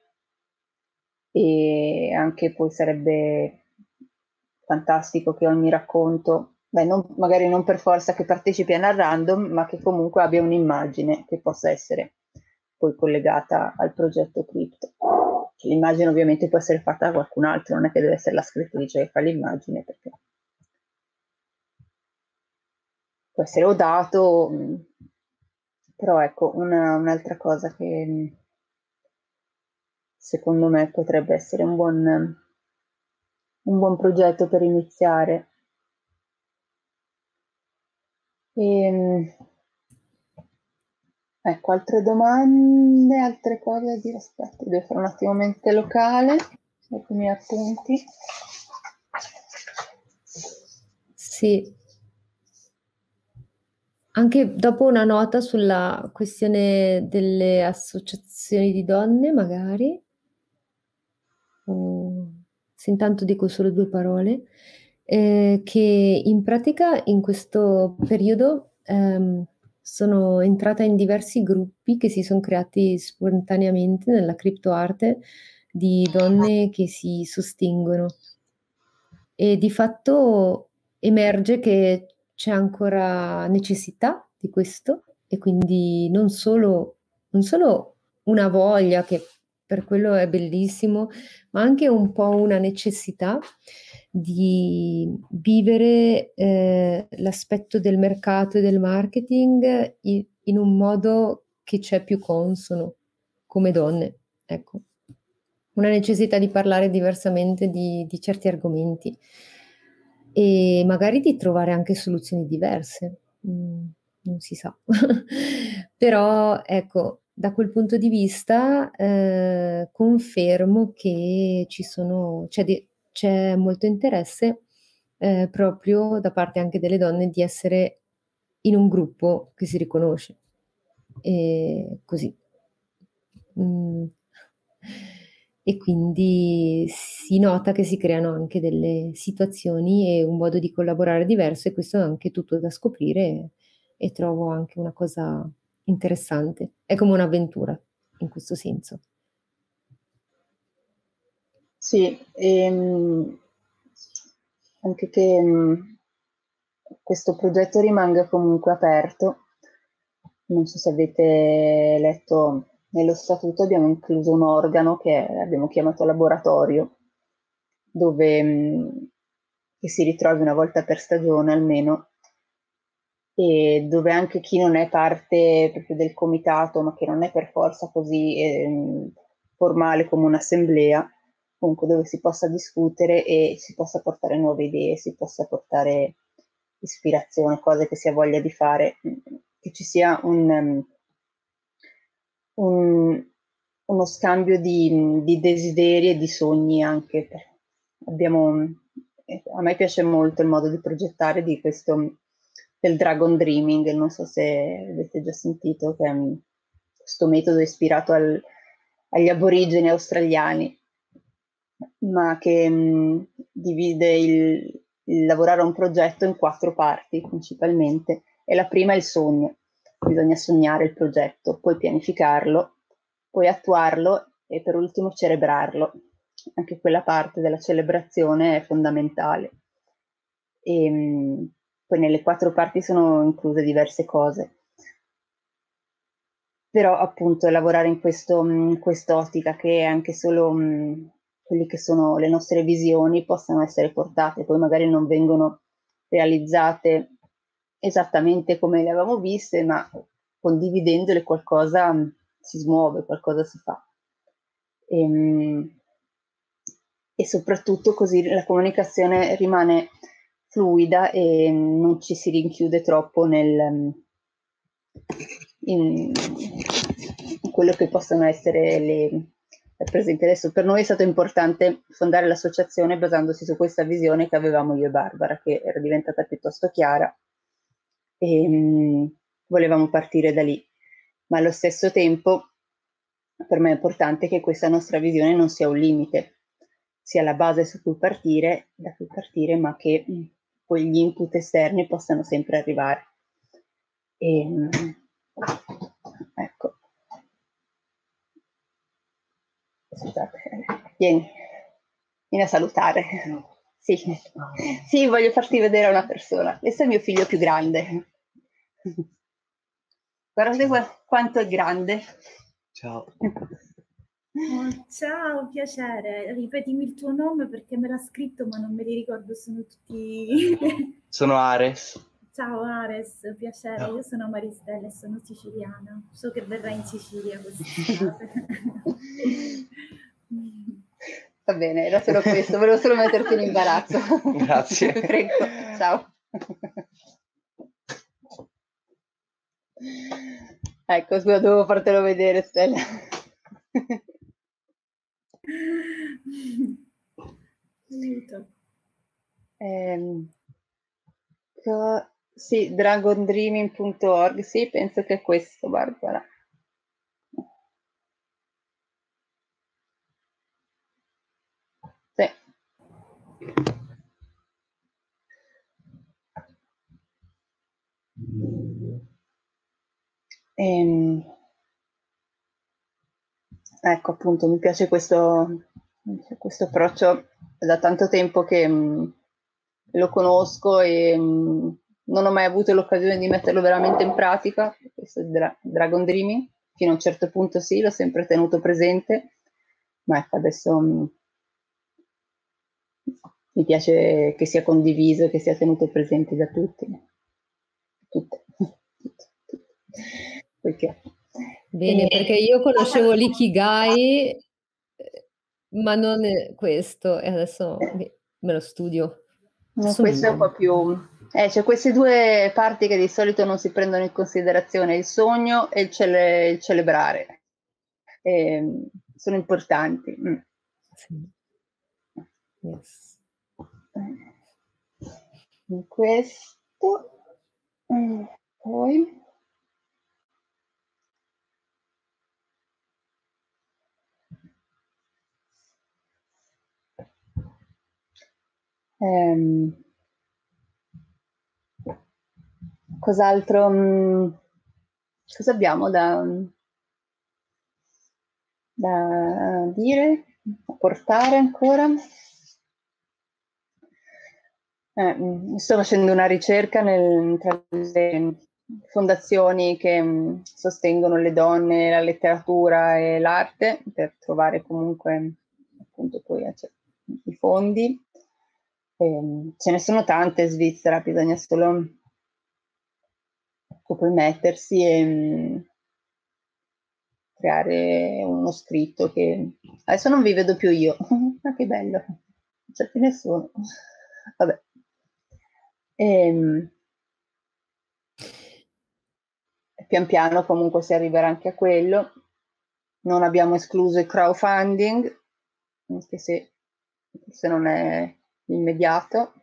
e anche poi sarebbe fantastico che ogni racconto, beh, non, magari non per forza che partecipi a random, ma che comunque abbia un'immagine che possa essere poi collegata al progetto Crypto. L'immagine ovviamente può essere fatta da qualcun altro, non è che deve essere la scrittrice che fa l'immagine, perché può essere odato, però ecco, una, un'altra cosa che secondo me potrebbe essere un buon, un buon progetto per iniziare. E, ehm, ecco, altre domande, altre cose da dire? Aspetta, devo fare un attimo mente locale, ecco i miei appunti. Sì, anche dopo una nota sulla questione delle associazioni di donne, magari. Oh, se intanto dico solo due parole, eh, che in pratica in questo periodo ehm, sono entrata in diversi gruppi che si sono creati spontaneamente nella criptoarte di donne che si sostengono e di fatto emerge che c'è ancora necessità di questo e quindi non solo, non solo una voglia che per quello è bellissimo, ma anche un po' una necessità di vivere eh, l'aspetto del mercato e del marketing in, in, un modo che c'è più consono come donne. Ecco, una necessità di parlare diversamente di, di certi argomenti e magari di trovare anche soluzioni diverse. Mm, non si sa. Però ecco, da quel punto di vista eh, confermo che ci sono, c'è, di, c'è molto interesse eh, proprio da parte anche delle donne di essere in un gruppo che si riconosce. E così. Mm e quindi si nota che si creano anche delle situazioni e un modo di collaborare diverso e questo è anche tutto da scoprire e trovo anche una cosa interessante. È come un'avventura in questo senso. Sì, ehm, anche che mh, questo progetto rimanga comunque aperto. Non so se avete letto nello statuto abbiamo incluso un organo che abbiamo chiamato laboratorio, dove mh, che si ritrovi una volta per stagione almeno, e dove anche chi non è parte proprio del comitato, ma che non è per forza così eh, formale come un'assemblea, comunque dove si possa discutere e si possa portare nuove idee, si possa portare ispirazione, cose che si ha voglia di fare, che ci sia un, un, uno scambio di, di, desideri e di sogni anche. Abbiamo, a me piace molto il modo di progettare di questo del dragon dreaming, non so se avete già sentito, che è questo metodo ispirato al, agli aborigeni australiani, ma che mh, divide il, il lavorare a un progetto in quattro parti principalmente. E la prima è il sogno, bisogna sognare il progetto, poi pianificarlo, poi attuarlo e per ultimo celebrarlo. Anche quella parte della celebrazione è fondamentale. E, ehm, poi nelle quattro parti sono incluse diverse cose. Però appunto lavorare in, questo, in quest'ottica che anche solo mh, quelle che sono le nostre visioni possano essere portate, poi magari non vengono realizzate esattamente come le avevamo viste, ma condividendole qualcosa si smuove, qualcosa si fa. E, ehm, e soprattutto così la comunicazione rimane fluida e non ci si rinchiude troppo nel, in, in quello che possono essere le, per esempio adesso per noi è stato importante fondare l'associazione basandosi su questa visione che avevamo io e Barbara, che era diventata piuttosto chiara e mh, volevamo partire da lì. Ma allo stesso tempo per me è importante che questa nostra visione non sia un limite, sia la base su cui partire, da cui partire, ma che mh, poi gli input esterni possano sempre arrivare. E, mh, ecco. Scusate, vieni, vieni a salutare. Sì. sì, voglio farti vedere una persona. Questo è mio figlio più grande. Guardate quanto è grande. Ciao. Oh, ciao, piacere. Ripetimi il tuo nome perché me l'ha scritto, ma non me li ricordo, sono tutti... sono Ares. Ciao Ares, piacere. Ciao. Io sono Maristella e sono siciliana. So che verrà in Sicilia quest'estate. Va bene, era solo questo, volevo solo metterti in imbarazzo. Grazie. Prego, ciao. Ecco, scusa, dovevo fartelo vedere, Stella. Eh, sì, dragondreaming.org, sì, penso che è questo, Barbara. Sì. Ehm, ecco, appunto, mi piace questo, questo approccio da tanto tempo che mh, mm, lo conosco e mh, mm, non ho mai avuto l'occasione di metterlo veramente in pratica, questo dra- Dragon Dreaming, fino a un certo punto sì, l'ho sempre tenuto presente, ma ecco, adesso mh, mm, mi piace che sia condiviso, che sia tenuto presente da tutti. Tutte. Perché? Bene, e... perché io conoscevo l'ikigai, eh, ma non questo, e adesso me lo studio. No, questo è un po' più... Eh, c'è queste due parti che di solito non si prendono in considerazione, il sogno e il, cele... il celebrare. Eh, sono importanti. Mm. Sì. Yes. Questo, mm, poi... Ehm, cos'altro? Mm, cosa abbiamo da, da dire, da portare ancora? Eh, mm, sto facendo una ricerca nel, tra le fondazioni che mh, mm, sostengono le donne, la letteratura e l'arte per trovare comunque appunto poi i fondi eh, ce ne sono tante in Svizzera, bisogna solo mettersi e mh, mm, creare uno scritto che adesso non vi vedo più io, ma che bello, non c'è più nessuno. Vabbè. Ehm, e, pian piano comunque si arriverà anche a quello. Non abbiamo escluso il crowdfunding, anche se, se non è immediato.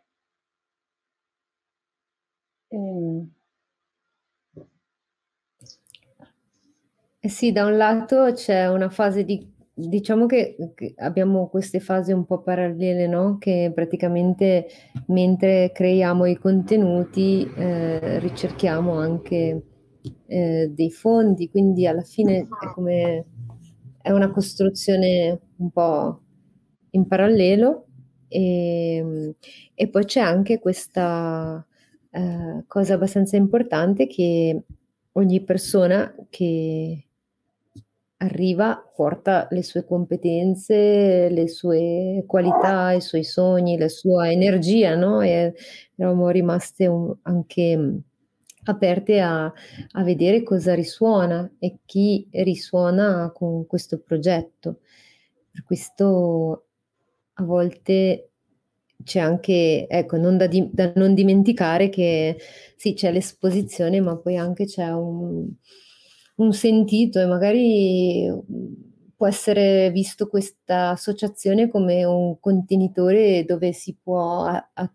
Ehm. Eh sì, da un lato c'è una fase di, diciamo che, che abbiamo queste fasi un po' parallele, no? Che praticamente mentre creiamo i contenuti eh, ricerchiamo anche eh, dei fondi, quindi alla fine è come è una costruzione un po' in parallelo e, ehm, e poi c'è anche questa eh, cosa abbastanza importante che ogni persona che arriva porta le sue competenze, le sue qualità, i suoi sogni, la sua energia, no? E eravamo rimaste un, anche aperte a, a, vedere cosa risuona e chi risuona con questo progetto. Per questo a volte c'è anche, ecco, non da, di, da, non dimenticare che sì, c'è l'esposizione, ma poi anche c'è un, un sentito e magari può essere visto questa associazione come un contenitore dove si può a,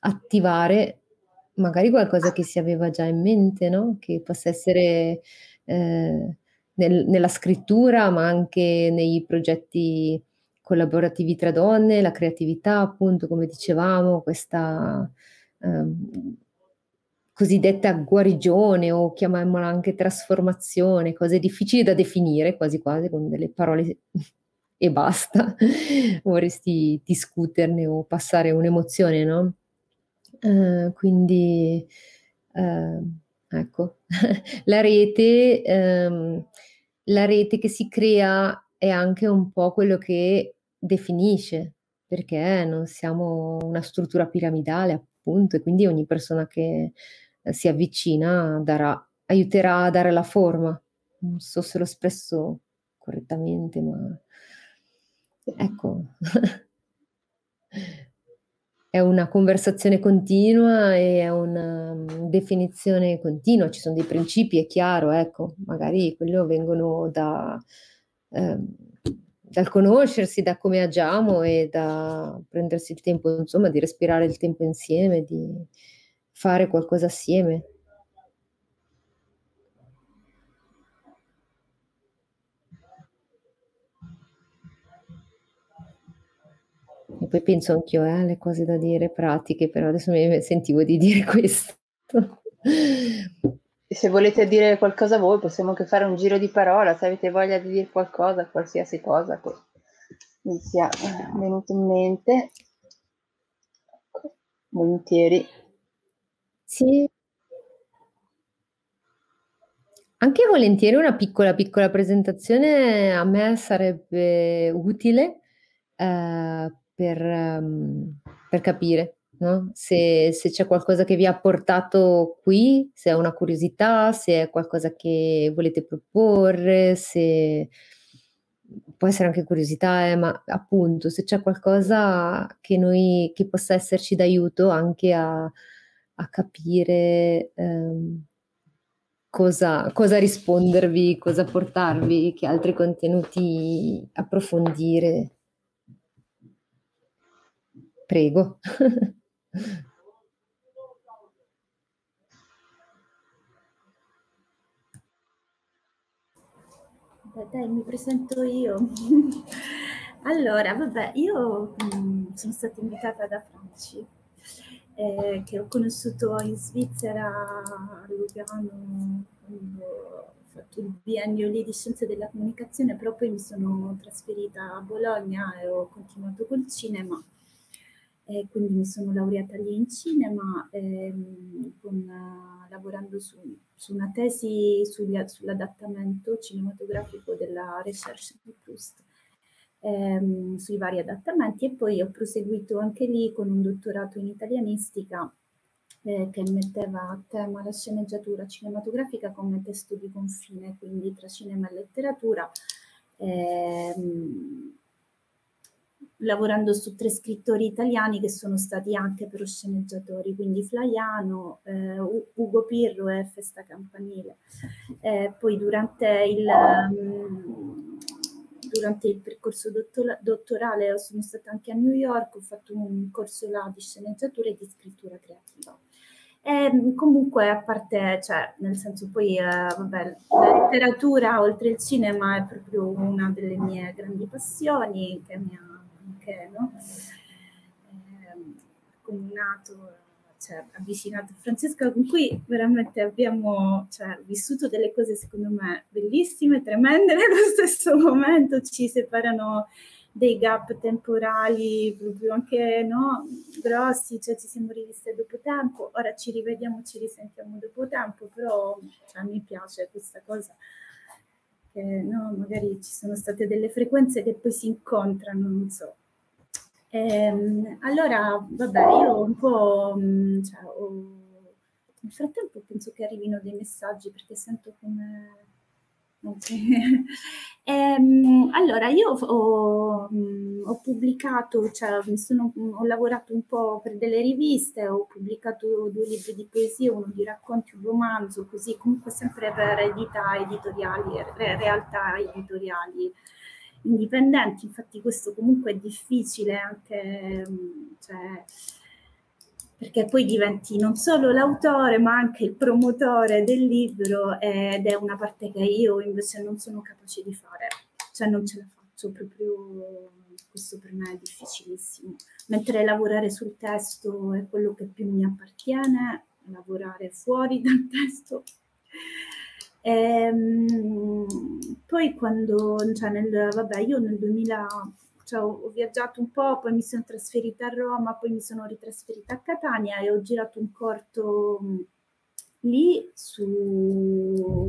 attivare magari qualcosa che si aveva già in mente, no? Che possa essere eh, nel, nella scrittura, ma anche nei progetti collaborativi tra donne, la creatività, appunto, come dicevamo, questa ehm, cosiddetta guarigione o chiamiamola anche trasformazione, cose difficili da definire quasi quasi con delle parole e basta, vorresti discuterne o passare un'emozione, no? Uh, quindi uh, ecco, la rete, um, la rete che si crea è anche un po' quello che definisce, perché non siamo una struttura piramidale, appunto, e quindi ogni persona che si avvicina darà, aiuterà a dare la forma. Non so se l'ho espresso correttamente, ma ecco. è una conversazione continua e è una mm, definizione continua, ci sono dei principi, è chiaro, ecco, magari quello vengono da, eh, dal conoscersi, da come agiamo e da prendersi il tempo, insomma, di respirare il tempo insieme, di fare qualcosa assieme. E poi penso anch'io eh, alle cose da dire, pratiche, però adesso mi sentivo di dire questo. se volete dire qualcosa voi, possiamo anche fare un giro di parola, se avete voglia di dire qualcosa, qualsiasi cosa che mi sia venuto in mente. Volentieri. Sì. Anche volentieri una piccola, piccola presentazione a me sarebbe utile eh, per, um, per capire no? se, se, c'è qualcosa che vi ha portato qui, se è una curiosità, se è qualcosa che volete proporre, se può essere anche curiosità, eh, ma appunto se c'è qualcosa che, noi, che possa esserci d'aiuto anche a, a capire ehm, cosa, cosa rispondervi, cosa portarvi, che altri contenuti approfondire. Prego. Dai, mi presento io. allora, vabbè, io mh, mm, sono stata invitata da Franci, eh, che ho conosciuto in Svizzera, a Lugano, ho fatto il biennio lì di Scienze della Comunicazione, però poi mi sono trasferita a Bologna e ho continuato col cinema. E quindi mi sono laureata lì in cinema ehm, con, lavorando su, su, una tesi sugli, sull'adattamento cinematografico della Recherche di Proust ehm, sui vari adattamenti e poi ho proseguito anche lì con un dottorato in italianistica eh, che metteva a tema la sceneggiatura cinematografica come testo di confine, quindi tra cinema e letteratura. Ehm, lavorando su tre scrittori italiani che sono stati anche però sceneggiatori, quindi Flaiano, eh, Ugo Pirro e Festa Campanile. Eh, poi durante il, um, durante il percorso dottor- dottorale sono stata anche a New York, ho fatto un corso là di sceneggiatura e di scrittura creativa. E comunque, a parte, cioè, nel senso poi, eh, vabbè, la letteratura oltre il cinema è proprio una delle mie grandi passioni che mi ha anche no? eh, comunato, cioè, avvicinato a Francesca, con cui veramente abbiamo cioè, vissuto delle cose secondo me bellissime, tremende nello stesso momento, ci separano dei gap temporali proprio anche no, grossi, cioè ci siamo riviste dopo tempo, ora ci rivediamo, ci risentiamo dopo tempo, però cioè, mi piace questa cosa che no, magari ci sono state delle frequenze che poi si incontrano, non so, Ehm, allora, vabbè, io un po', mm, cioè, ho, nel frattempo penso che arrivino dei messaggi perché sento come... Okay. ehm, allora, io ho, mm, ho pubblicato, cioè, sono, ho lavorato un po' per delle riviste, ho pubblicato due libri di poesia, uno di racconti, un romanzo, così comunque sempre per edità editoriali, realtà editoriali indipendenti, infatti questo comunque è difficile anche, mm, cioè, perché poi diventi non solo l'autore ma anche il promotore del libro ed è una parte che io invece non sono capace di fare, cioè non ce la faccio proprio, questo per me è difficilissimo, mentre lavorare sul testo è quello che più mi appartiene, lavorare fuori dal testo Ehm, poi quando, cioè nel, vabbè, io nel 2000 cioè, ho viaggiato un po', poi mi sono trasferita a Roma, poi mi sono ritrasferita a Catania e ho girato un corto lì su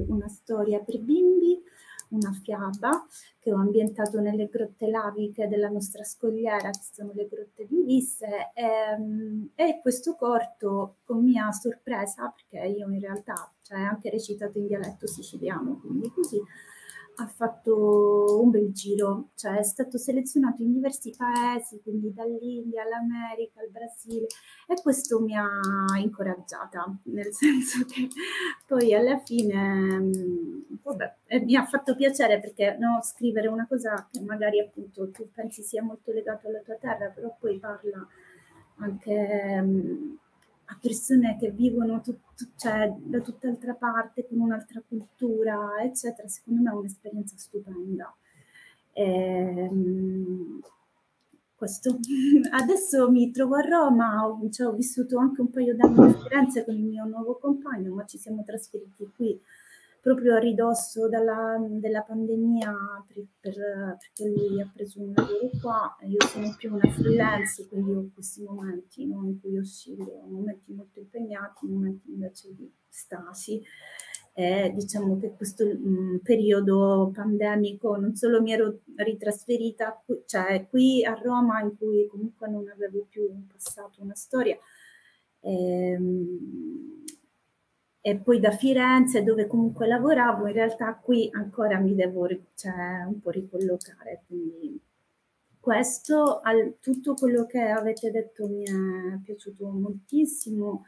una storia per bimbi, una fiaba che ho ambientato nelle grotte laviche della nostra scogliera, che sono le grotte di Ulisse, e, ehm, e questo corto, con mia sorpresa, perché io in realtà cioè, anche recitato in dialetto siciliano, quindi così, ha fatto un bel giro, cioè è stato selezionato in diversi paesi, quindi dall'India all'America, al Brasile e questo mi ha incoraggiata, nel senso che poi alla fine, mm, vabbè, mi ha fatto piacere perché no, scrivere una cosa che magari appunto tu pensi sia molto legato alla tua terra, però poi parla anche mm, a persone che vivono tut, tut, cioè, da tutt'altra parte, con un'altra cultura, eccetera, secondo me è un'esperienza stupenda. E, ehm, questo. Adesso mi trovo a Roma, ho, cioè, ho vissuto anche un paio d'anni a Firenze con il mio nuovo compagno, ma ci siamo trasferiti qui proprio a ridosso dalla, della pandemia per, per, perché lui ha preso un lavoro qua io sono più una freelance, quindi ho questi momenti no, in cui oscillo, momenti molto impegnati, momenti invece di stasi. E diciamo che questo mh, mm, periodo pandemico non solo mi ero ritrasferita, cioè qui a Roma in cui comunque non avevo più passato una storia, ehm, e poi da Firenze dove comunque lavoravo, in realtà qui ancora mi devo cioè, un po' ricollocare. Quindi questo, al, tutto quello che avete detto mi è piaciuto moltissimo,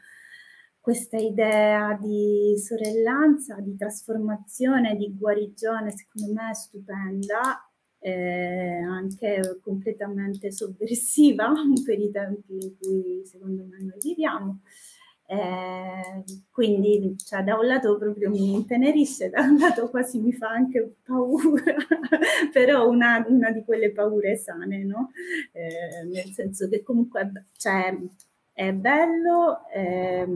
questa idea di sorellanza, di trasformazione, di guarigione, secondo me è stupenda, eh, anche completamente sovversiva per i tempi in cui secondo me noi viviamo. Eh, quindi cioè, da un lato proprio mi intenerisce, da un lato quasi mi fa anche paura, però una, una, di quelle paure sane, no? Eh, nel senso che comunque cioè, è bello eh,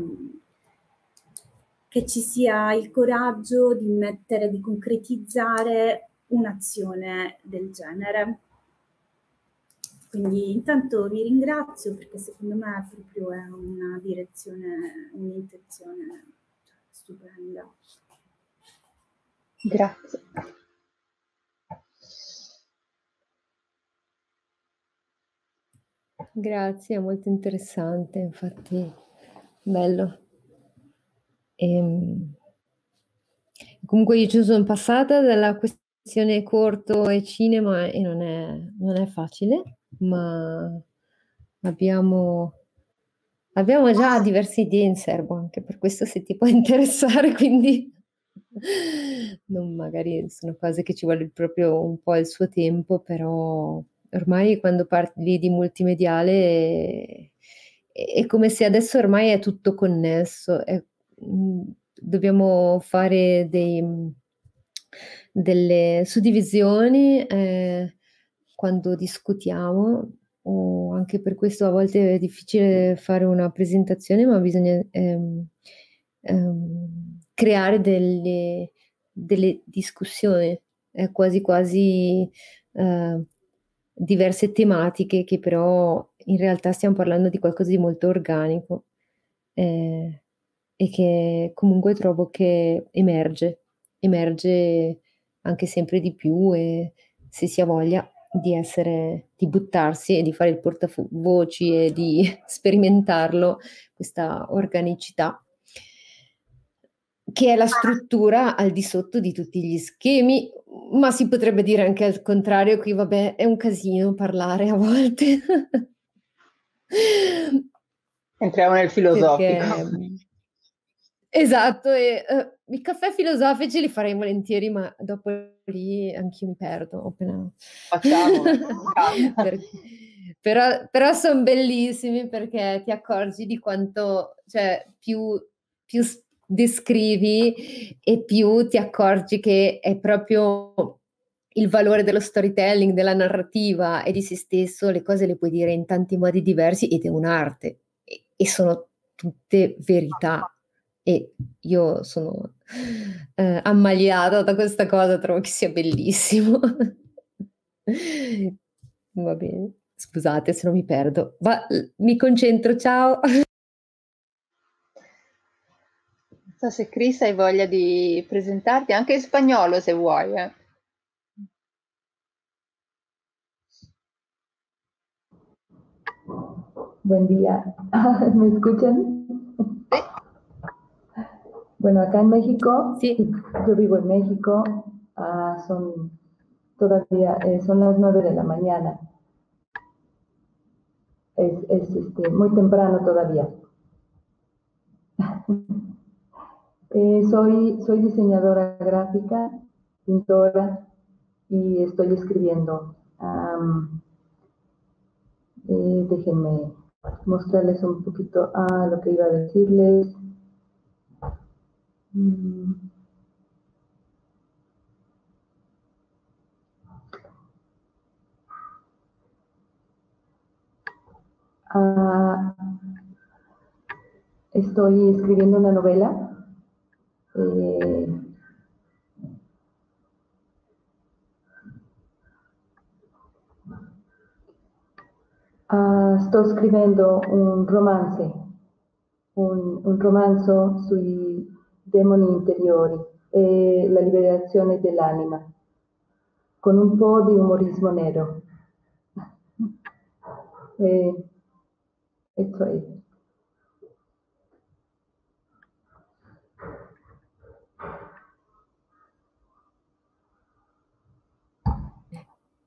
che ci sia il coraggio di mettere, di concretizzare un'azione del genere. Quindi intanto vi ringrazio perché secondo me proprio è una direzione, un'intenzione cioè, stupenda. Grazie. Grazie, è molto interessante, infatti bello. E, ehm, comunque io ci sono passata dalla questione corto e cinema e non è, non è facile ma abbiamo, abbiamo già diverse idee in serbo anche per questo se ti può interessare, quindi non magari sono cose che ci vuole proprio un po' il suo tempo, però ormai quando parli di multimediale è, è come se adesso ormai è tutto connesso, è, mm, dobbiamo fare dei, delle suddivisioni. Eh, quando discutiamo, o anche per questo a volte è difficile fare una presentazione, ma bisogna ehm, ehm, creare delle, delle, discussioni, eh, quasi quasi eh, diverse tematiche che però in realtà stiamo parlando di qualcosa di molto organico eh, e che comunque trovo che emerge, emerge anche sempre di più e se si ha voglia di essere, di buttarsi e di fare il portavoci e di sperimentarlo, questa organicità, che è la struttura al di sotto di tutti gli schemi, ma si potrebbe dire anche al contrario, qui vabbè è un casino parlare a volte. Entriamo nel filosofico. Perché, Esatto, e uh, i caffè filosofici li farei volentieri, ma dopo lì anch'io mi perdo. Appena... Facciamo. per, però però sono bellissimi perché ti accorgi di quanto, cioè, più, più descrivi e più ti accorgi che è proprio il valore dello storytelling, della narrativa e di se stesso, le cose le puoi dire in tanti modi diversi ed è un'arte e, e sono tutte verità e io sono eh, ammaliata da questa cosa, trovo che sia bellissimo. Va bene, scusate se non mi perdo, ma mi concentro, ciao. Non so se Chris hai voglia di presentarti anche in spagnolo se vuoi. Eh. Buen día. ¿Me escuchan? Bueno, acá en México, Sí. yo vivo en México, ah, son todavía, eh, son las nueve de la mañana. Es, es, este, muy temprano todavía. Eh, soy, soy diseñadora gráfica, pintora y estoy escribiendo. Eh, déjenme mostrarles un poquito a lo que iba a decirles. Mm. Ah, estoy escribiendo una novela. eh, ah, sto scrivendo un romanzo, un, un romanzo demoni interiori e la liberazione dell'anima, con un po' di umorismo nero. E, ecco è.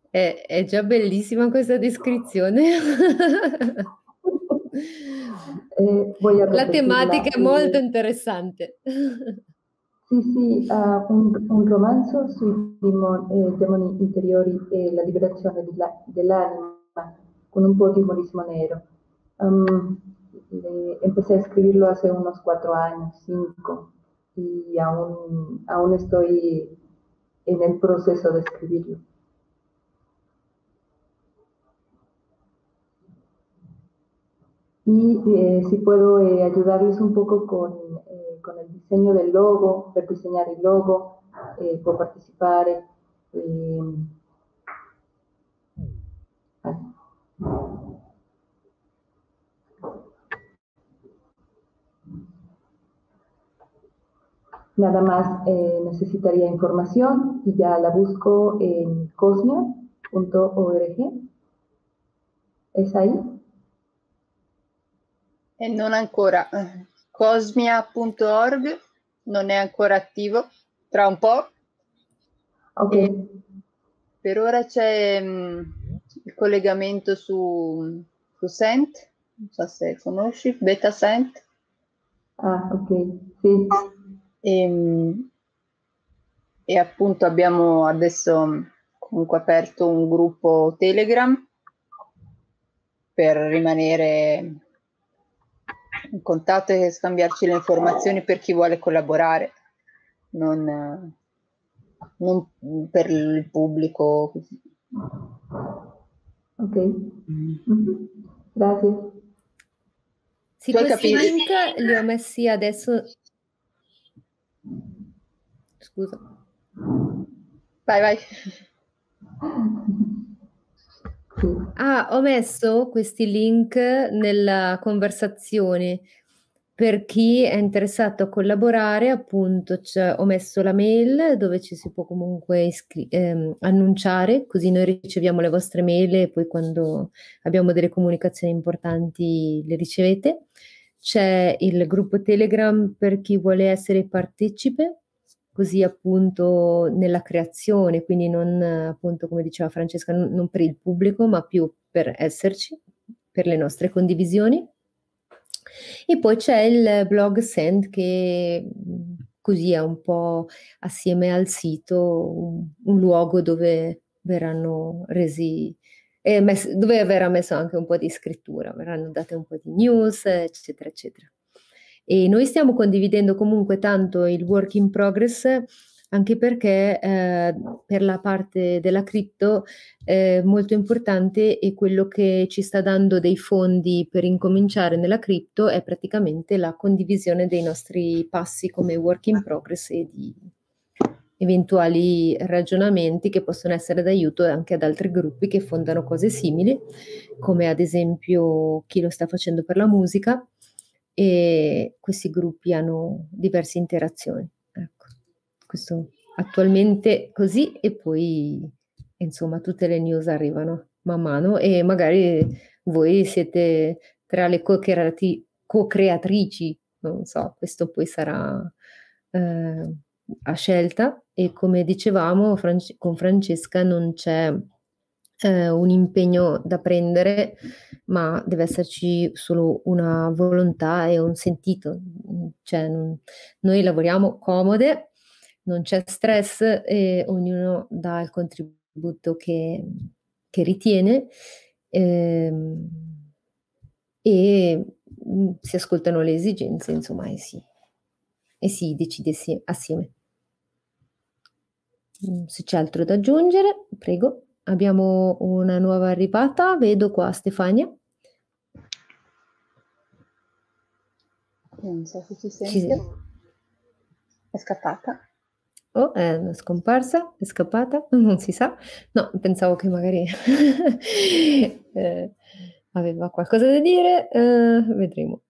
È, è già bellissima questa descrizione. La tematica è molto interessante. Sì, sì, ah, un, un romanzo sui demo- eh, demoni interiori e la liberazione della- dell'anima con un po' di humorismo negro. Am, le- empecé a escribirlo hace unos cuatro años, cinco, y aún, aún estoy en el proceso de escribirlo. Y eh, si puedo eh, ayudarles un poco con, eh, con el diseño del logo, per diseñar il logo, ehm, ah. Nada más necesitaría información y ya la busco en cosmia.org. ¿Es ahí? E non ancora. Cosmia.org non è ancora attivo. Tra un po'. Ok. Per ora c'è mm, il collegamento su, su Sent, non so se conosci, Beta Sent. Ah, ok. Sí. E, mm, e appunto abbiamo adesso comunque aperto un gruppo Telegram per rimanere in contatto e scambiarci le informazioni per chi vuole collaborare, non, non per il pubblico. Ok. Mhm. Gracias. Sì, Tu questi capito? link li ho messi adesso. Scusa. Vai, vai. Sì. Ah, ho messo questi link nella conversazione per chi è interessato a collaborare, appunto, c'è- ho messo la mail dove ci si può comunque iscri- ehm, annunciare, così noi riceviamo le vostre mail e poi quando abbiamo delle comunicazioni importanti le ricevete. C'è il gruppo Telegram per chi vuole essere partecipe, così appunto nella creazione, quindi non appunto come diceva Francesca, non, non per il pubblico, ma più per esserci, per le nostre condivisioni. E poi c'è il blog Send che così è un po' assieme al sito un, un luogo dove verranno resi, eh, mess- dove verrà messo anche un po' di scrittura, verranno date un po' di news, eccetera, eccetera. E noi stiamo condividendo comunque tanto il work in progress anche perché eh, per la parte della cripto eh, molto importante e quello che ci sta dando dei fondi per incominciare nella cripto è praticamente la condivisione dei nostri passi come work in progress e di eventuali ragionamenti che possono essere d'aiuto anche ad altri gruppi che fondano cose simili, come ad esempio chi lo sta facendo per la musica e questi gruppi hanno diverse interazioni. Ecco, questo attualmente così e poi insomma tutte le news arrivano man mano e magari voi siete tra le co-creati- co-creatrici, non so, questo poi sarà eh, a scelta e come dicevamo Fran- con Francesca non c'è eh, un impegno da prendere, ma deve esserci solo una volontà e un sentito. Cioè, noi lavoriamo comode, non c'è stress e ognuno dà il contributo che, che ritiene ehm, e mm, si ascoltano le esigenze, insomma, e si, e si decide assieme. Mm, se c'è altro da aggiungere, prego. Abbiamo una nuova arrivata, vedo qua Stefania. Non so se ci sente. È scappata. Oh, è scomparsa, è scappata, non si sa. No, pensavo che magari eh, aveva qualcosa da dire, eh, vedremo.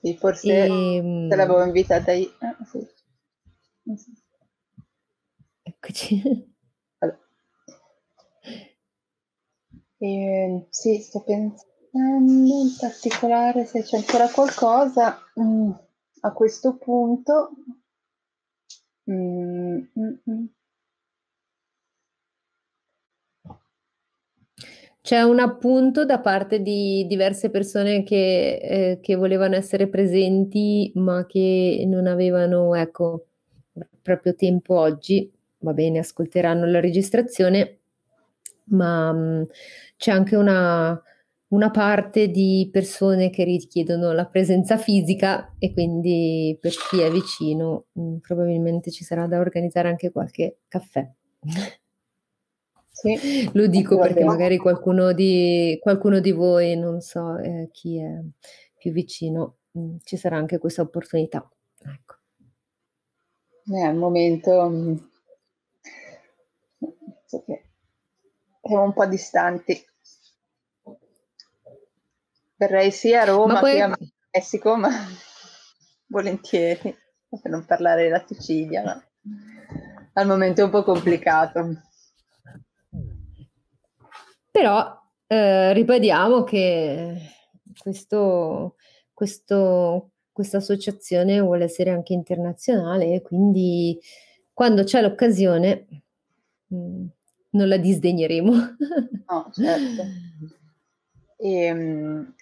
Sì, forse e, ehm, te l'avevo invitata io. Ah, sì. Eccoci. E, ehm, sì, sto pensando in particolare se c'è ancora qualcosa mm, a questo punto. Mm, mm, mm. C'è un appunto da parte di diverse persone che, eh, che volevano essere presenti, ma che non avevano, ecco, proprio tempo oggi. Va bene, ascolteranno la registrazione, ma mh, c'è anche una, una parte di persone che richiedono la presenza fisica e quindi per chi è vicino mh, probabilmente ci sarà da organizzare anche qualche caffè. Sì, Lo dico perché magari qualcuno di, qualcuno di voi, non so eh, chi è più vicino, mh, ci sarà anche questa opportunità. Ecco. Eh, al momento mh, so un po' distanti. Verrei sia a Roma poi... che a Messico, ma volentieri, per non parlare della Sicilia, ma al momento è un po' complicato. Però eh, ribadiamo che questo, questo, questa associazione vuole essere anche internazionale, quindi quando c'è l'occasione mh, mm, non la disdegneremo. No, certo. E, ehm,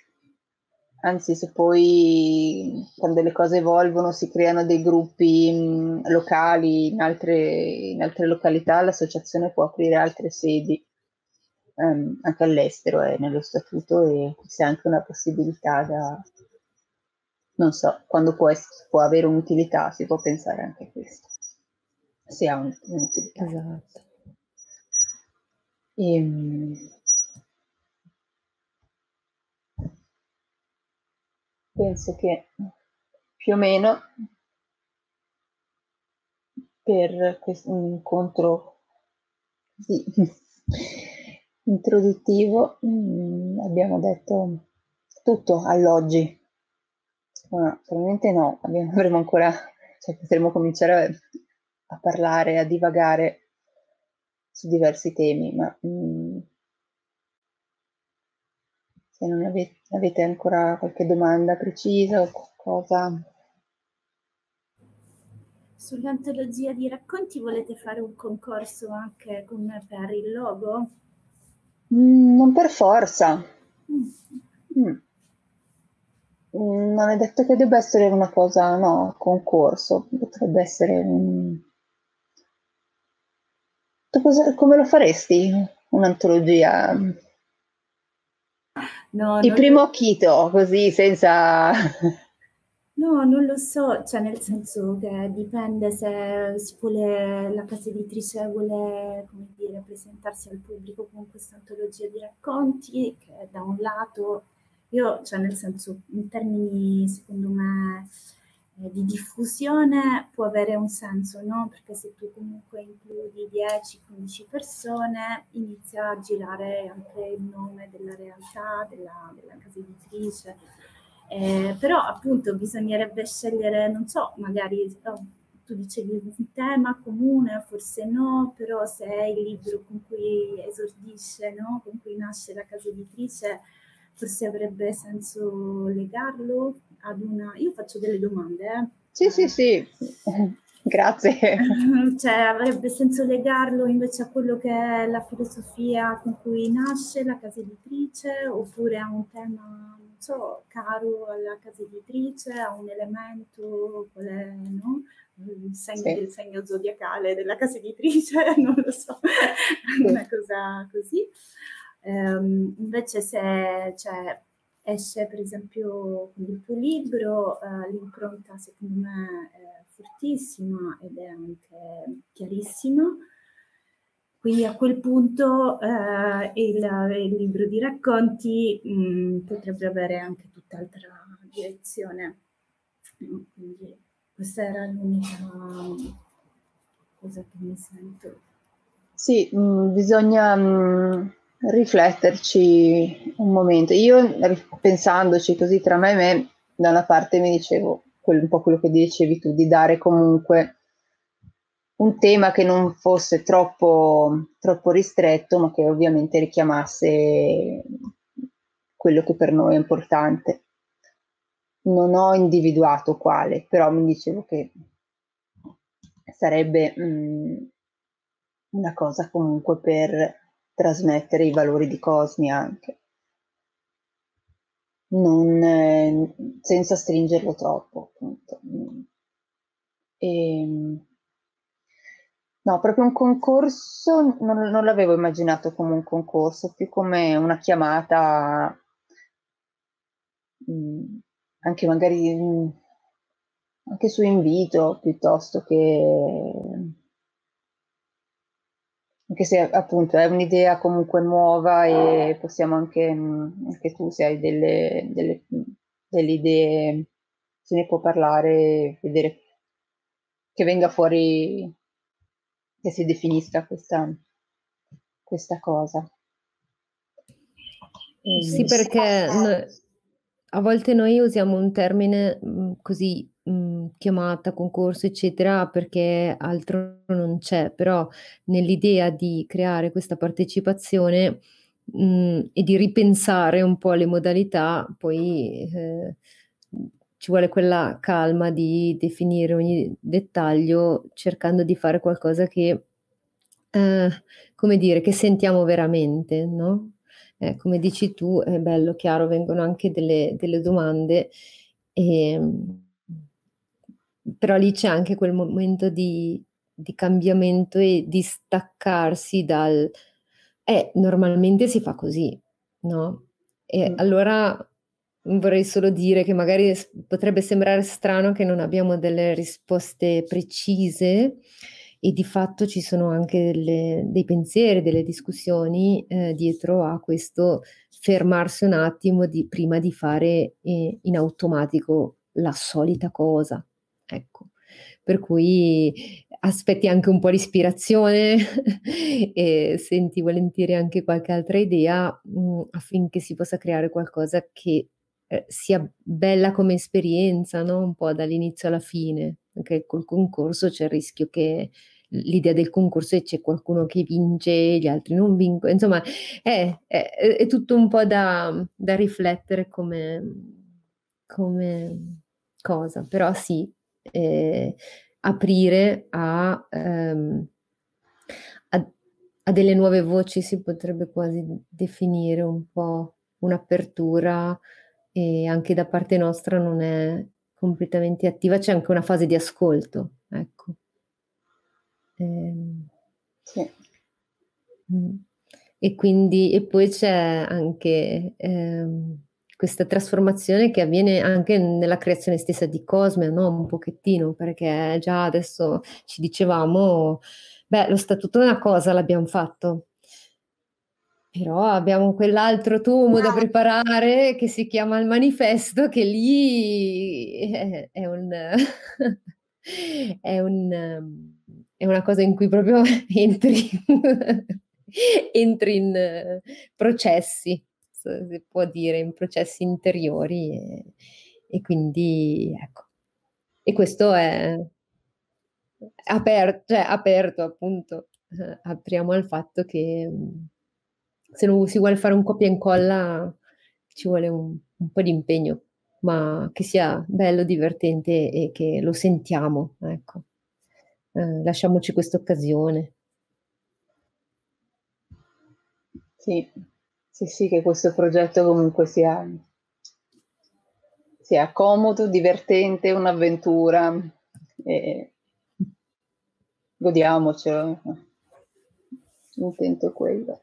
anzi, se poi quando le cose evolvono si creano dei gruppi mm, locali in altre, in altre, località, l'associazione può aprire altre sedi. Um, anche all'estero è nello statuto e c'è anche una possibilità da, non so, quando può, essere, può avere un'utilità si può pensare anche a questo, se ha un'utilità. Esatto. E, ehm, penso che più o meno per questo incontro sì, introduttivo mm, abbiamo detto tutto all'oggi. No, probabilmente no, abbiamo, avremo ancora, cioè potremo cominciare a, a parlare, a divagare su diversi temi, ma mh, mm, se non avete, avete ancora qualche domanda precisa o qualcosa. Sull'antologia di racconti volete fare un concorso anche con, per il logo? Mm, non per forza. Mm. Mm. Non è detto che debba essere una cosa, no, concorso, potrebbe essere un come lo faresti un'antologia? No, Il primo Chito, così senza... No, non lo so, cioè nel senso che dipende se si vuole, la casa editrice vuole, come dire, presentarsi al pubblico con questa antologia di racconti, che da un lato, io, cioè nel senso, in termini, secondo me, di diffusione può avere un senso, no? Perché se tu comunque includi 10-15 persone, inizia a girare anche il nome della realtà, della, della casa editrice eh, però appunto bisognerebbe scegliere, non so, magari oh, tu dicevi un tema comune, forse no, però se è il libro con cui esordisce, no? con cui nasce la casa editrice, forse avrebbe senso legarlo ad una... Io faccio delle domande. Eh? Sì, sì, sì, grazie. cioè avrebbe senso legarlo invece a quello che è la filosofia con cui nasce la casa editrice oppure a un tema so, caro alla casa editrice, a un elemento, qual è, no? il segno sì. del segno zodiacale della casa editrice, non lo so, sì. una cosa così. Um, invece se cioè, esce per esempio con il tuo libro, uh, l'impronta secondo me è fortissima ed è anche chiarissima quindi a quel punto eh, il, il, libro di racconti mh, mm, potrebbe avere anche tutt'altra direzione. Quindi questa era l'unica cosa che mi sento. Sì, mh, mm, bisogna mh, mm, rifletterci un momento. Io pensandoci così tra me e me, da una parte mi dicevo quel, un po' quello che dicevi tu, di dare comunque un tema che non fosse troppo, troppo ristretto, ma che ovviamente richiamasse quello che per noi è importante. Non ho individuato quale, però mi dicevo che sarebbe mh, mm, una cosa comunque per trasmettere i valori di Cosmi anche, non, eh, senza stringerlo troppo, appunto. E, ehm, No, proprio un concorso non, non l'avevo immaginato come un concorso, più come una chiamata, mh, mm, anche magari mh, mm, anche su invito, piuttosto che anche se appunto è un'idea comunque nuova e possiamo anche, mm, anche tu se hai delle, delle, delle idee, se ne può parlare, vedere che venga fuori che si definisca questa, questa cosa. Sì, ehm, perché no, a volte noi usiamo un termine mh, così mh, chiamata concorso, eccetera, perché altro non c'è, però nell'idea di creare questa partecipazione mh, e di ripensare un po' le modalità, poi eh, ci vuole quella calma di definire ogni dettaglio cercando di fare qualcosa che, eh, come dire, che sentiamo veramente, no? Eh, come dici tu, è bello, chiaro, vengono anche delle, delle domande, e, ehm, però lì c'è anche quel momento di, di cambiamento e di staccarsi dal... Eh, normalmente si fa così, no? E mm. allora Vorrei solo dire che magari potrebbe sembrare strano che non abbiamo delle risposte precise e di fatto ci sono anche delle, dei pensieri, delle discussioni eh, dietro a questo fermarsi un attimo di, prima di fare eh, in automatico la solita cosa. Ecco. Per cui aspetti anche un po' di ispirazione e senti volentieri anche qualche altra idea mh, mm, affinché si possa creare qualcosa che eh, sia bella come esperienza, no? un po' dall'inizio alla fine, perché col concorso c'è il rischio che l'idea del concorso è c'è qualcuno che vince, gli altri non vincono, insomma è, è, è tutto un po' da, da riflettere come, come, cosa, però sì, eh, aprire a, ehm, a, a delle nuove voci si potrebbe quasi definire un po' un'apertura e anche da parte nostra non è completamente attiva, c'è anche una fase di ascolto, ecco. Ehm, sì. Mm. E quindi, e poi c'è anche ehm, questa trasformazione che avviene anche nella creazione stessa di Cosme, no? Un pochettino, perché già adesso ci dicevamo, beh, lo statuto è una cosa, l'abbiamo fatto, però abbiamo quell'altro tomo da preparare che si chiama il manifesto, che lì è, è un... è, un, è una cosa in cui proprio entri, entri in processi si può dire, in processi interiori e, e quindi ecco. E questo è aperto, cioè aperto appunto, eh, apriamo al fatto che mm, se non si vuole fare un copia e incolla ci vuole un, un po' di impegno, ma che sia bello, divertente e che lo sentiamo, ecco. Eh, lasciamoci questa occasione. Sì, sì, sì, che questo progetto comunque sia, sia comodo, divertente, un'avventura. E godiamocelo. L'intento è quello.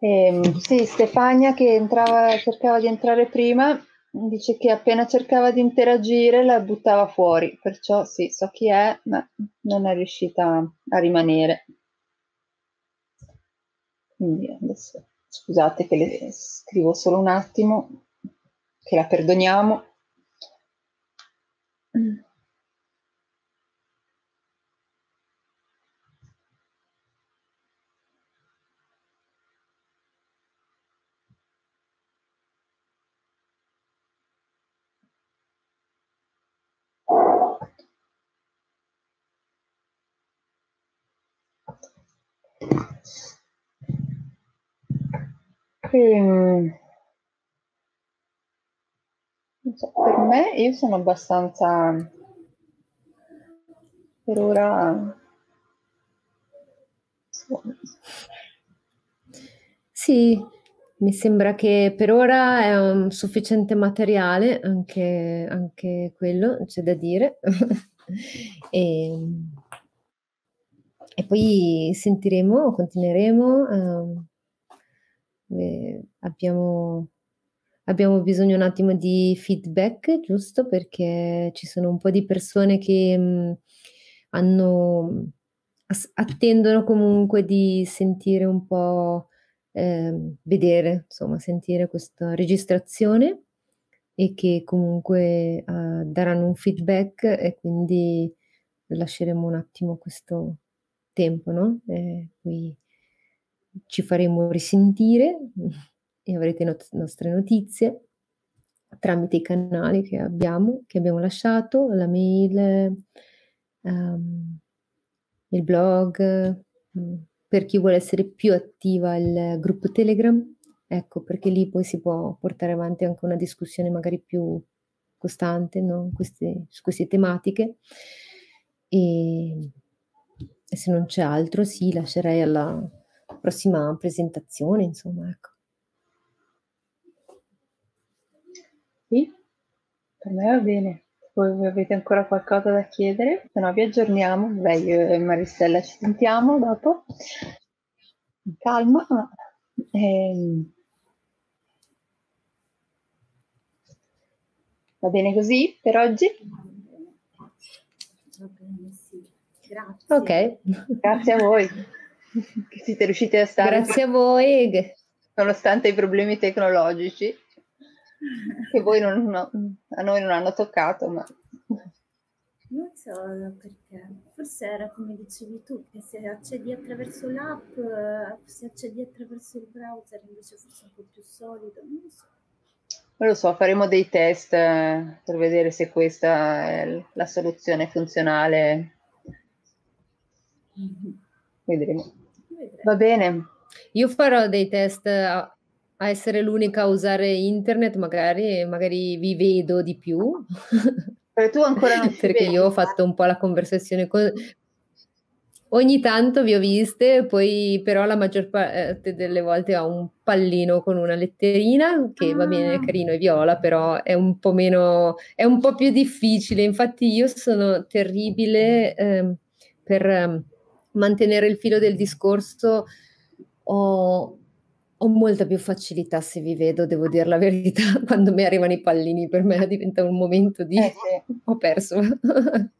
E, ehm, sì, Stefania che entrava, cercava di entrare prima, dice che appena cercava di interagire la buttava fuori, perciò sì, so chi è, ma non è riuscita a rimanere. Quindi adesso scusate che le scrivo solo un attimo, che la perdoniamo. Ehm, so, per me, io sono abbastanza per ora. Sì, mi sembra che per ora è un sufficiente materiale, anche, anche quello c'è da dire. e, e, poi sentiremo, continueremo. Um, eh, abbiamo, abbiamo bisogno un attimo di feedback, giusto? Perché ci sono un po' di persone che mh, mm, hanno, as- attendono comunque di sentire un po', eh, vedere, insomma, sentire questa registrazione e che comunque uh, daranno un feedback e quindi lasceremo un attimo questo tempo, no? E poi ci faremo risentire e avrete not- nostre notizie tramite i canali che abbiamo, che abbiamo lasciato, la mail, um, il blog, um, per chi vuole essere più attiva il gruppo Telegram, ecco perché lì poi si può portare avanti anche una discussione magari più costante no? queste, su queste tematiche. E, e se non c'è altro, sì, lascerei alla, prossima presentazione, insomma, ecco. Sì, per me va bene. Voi avete ancora qualcosa da chiedere? Se no vi aggiorniamo. Beh, io e Maristella ci sentiamo dopo. Calma. Ehm... Va bene così per oggi? Va bene, sì. Grazie. Ok. Grazie a voi che siete riusciti a stare. Grazie a voi. Nonostante i problemi tecnologici che voi non, no, a noi non hanno toccato, ma... Non so perché, forse era come dicevi tu, che se accedi attraverso l'app, se accedi attraverso il browser invece forse un po' più solido, non so. Non lo so, faremo dei test eh, per vedere se questa è la soluzione funzionale. Mm-hmm. Vedremo. Va bene. Io farò dei test a, a essere l'unica a usare internet, magari, magari vi vedo di più. Perché tu ancora non Perché io ho fatto un po' la conversazione con... Ogni tanto vi ho viste, poi però la maggior parte delle volte ho un pallino con una letterina che ah. va bene, è ah. carino e viola, però è un po' meno, è un po' più difficile. Infatti io sono terribile eh, per... Mantenere il filo del discorso ho, ho molta più facilità se vi vedo, devo dire la verità, quando mi arrivano i pallini per me diventa un momento di Eh sì. ho perso.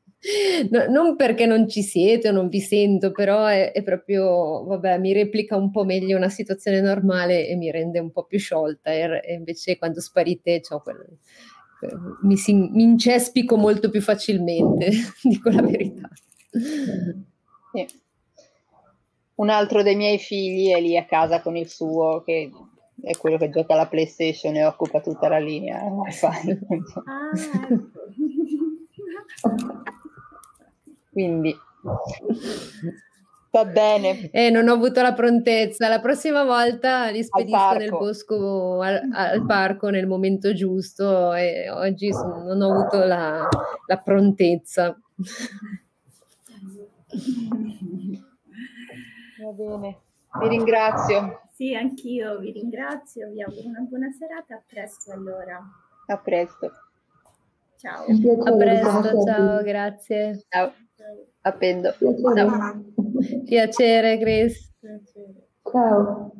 No, non perché non ci siete o non vi sento, però è, è proprio, vabbè, mi replica un po' meglio una situazione normale e mi rende un po' più sciolta. E, e invece quando sparite c'ho quel, mi, si, mi incespico molto più facilmente, dico la verità. Sì. Un altro dei miei figli è lì a casa con il suo, che è quello che gioca alla PlayStation e occupa tutta la linea wifi. Ah, ecco. Quindi va bene. Eh, non ho avuto la prontezza. La prossima volta li spedisco nel bosco, al, al parco nel momento giusto e oggi son- non ho avuto la, la prontezza. Va bene. Vi ringrazio. Sì, anch'io vi ringrazio, vi auguro una buona serata, a presto allora. A presto. Ciao. A presto, ciao, grazie. Ciao. Appendo. Piacere. Ciao. Piacere, Chris. Piacere. Ciao.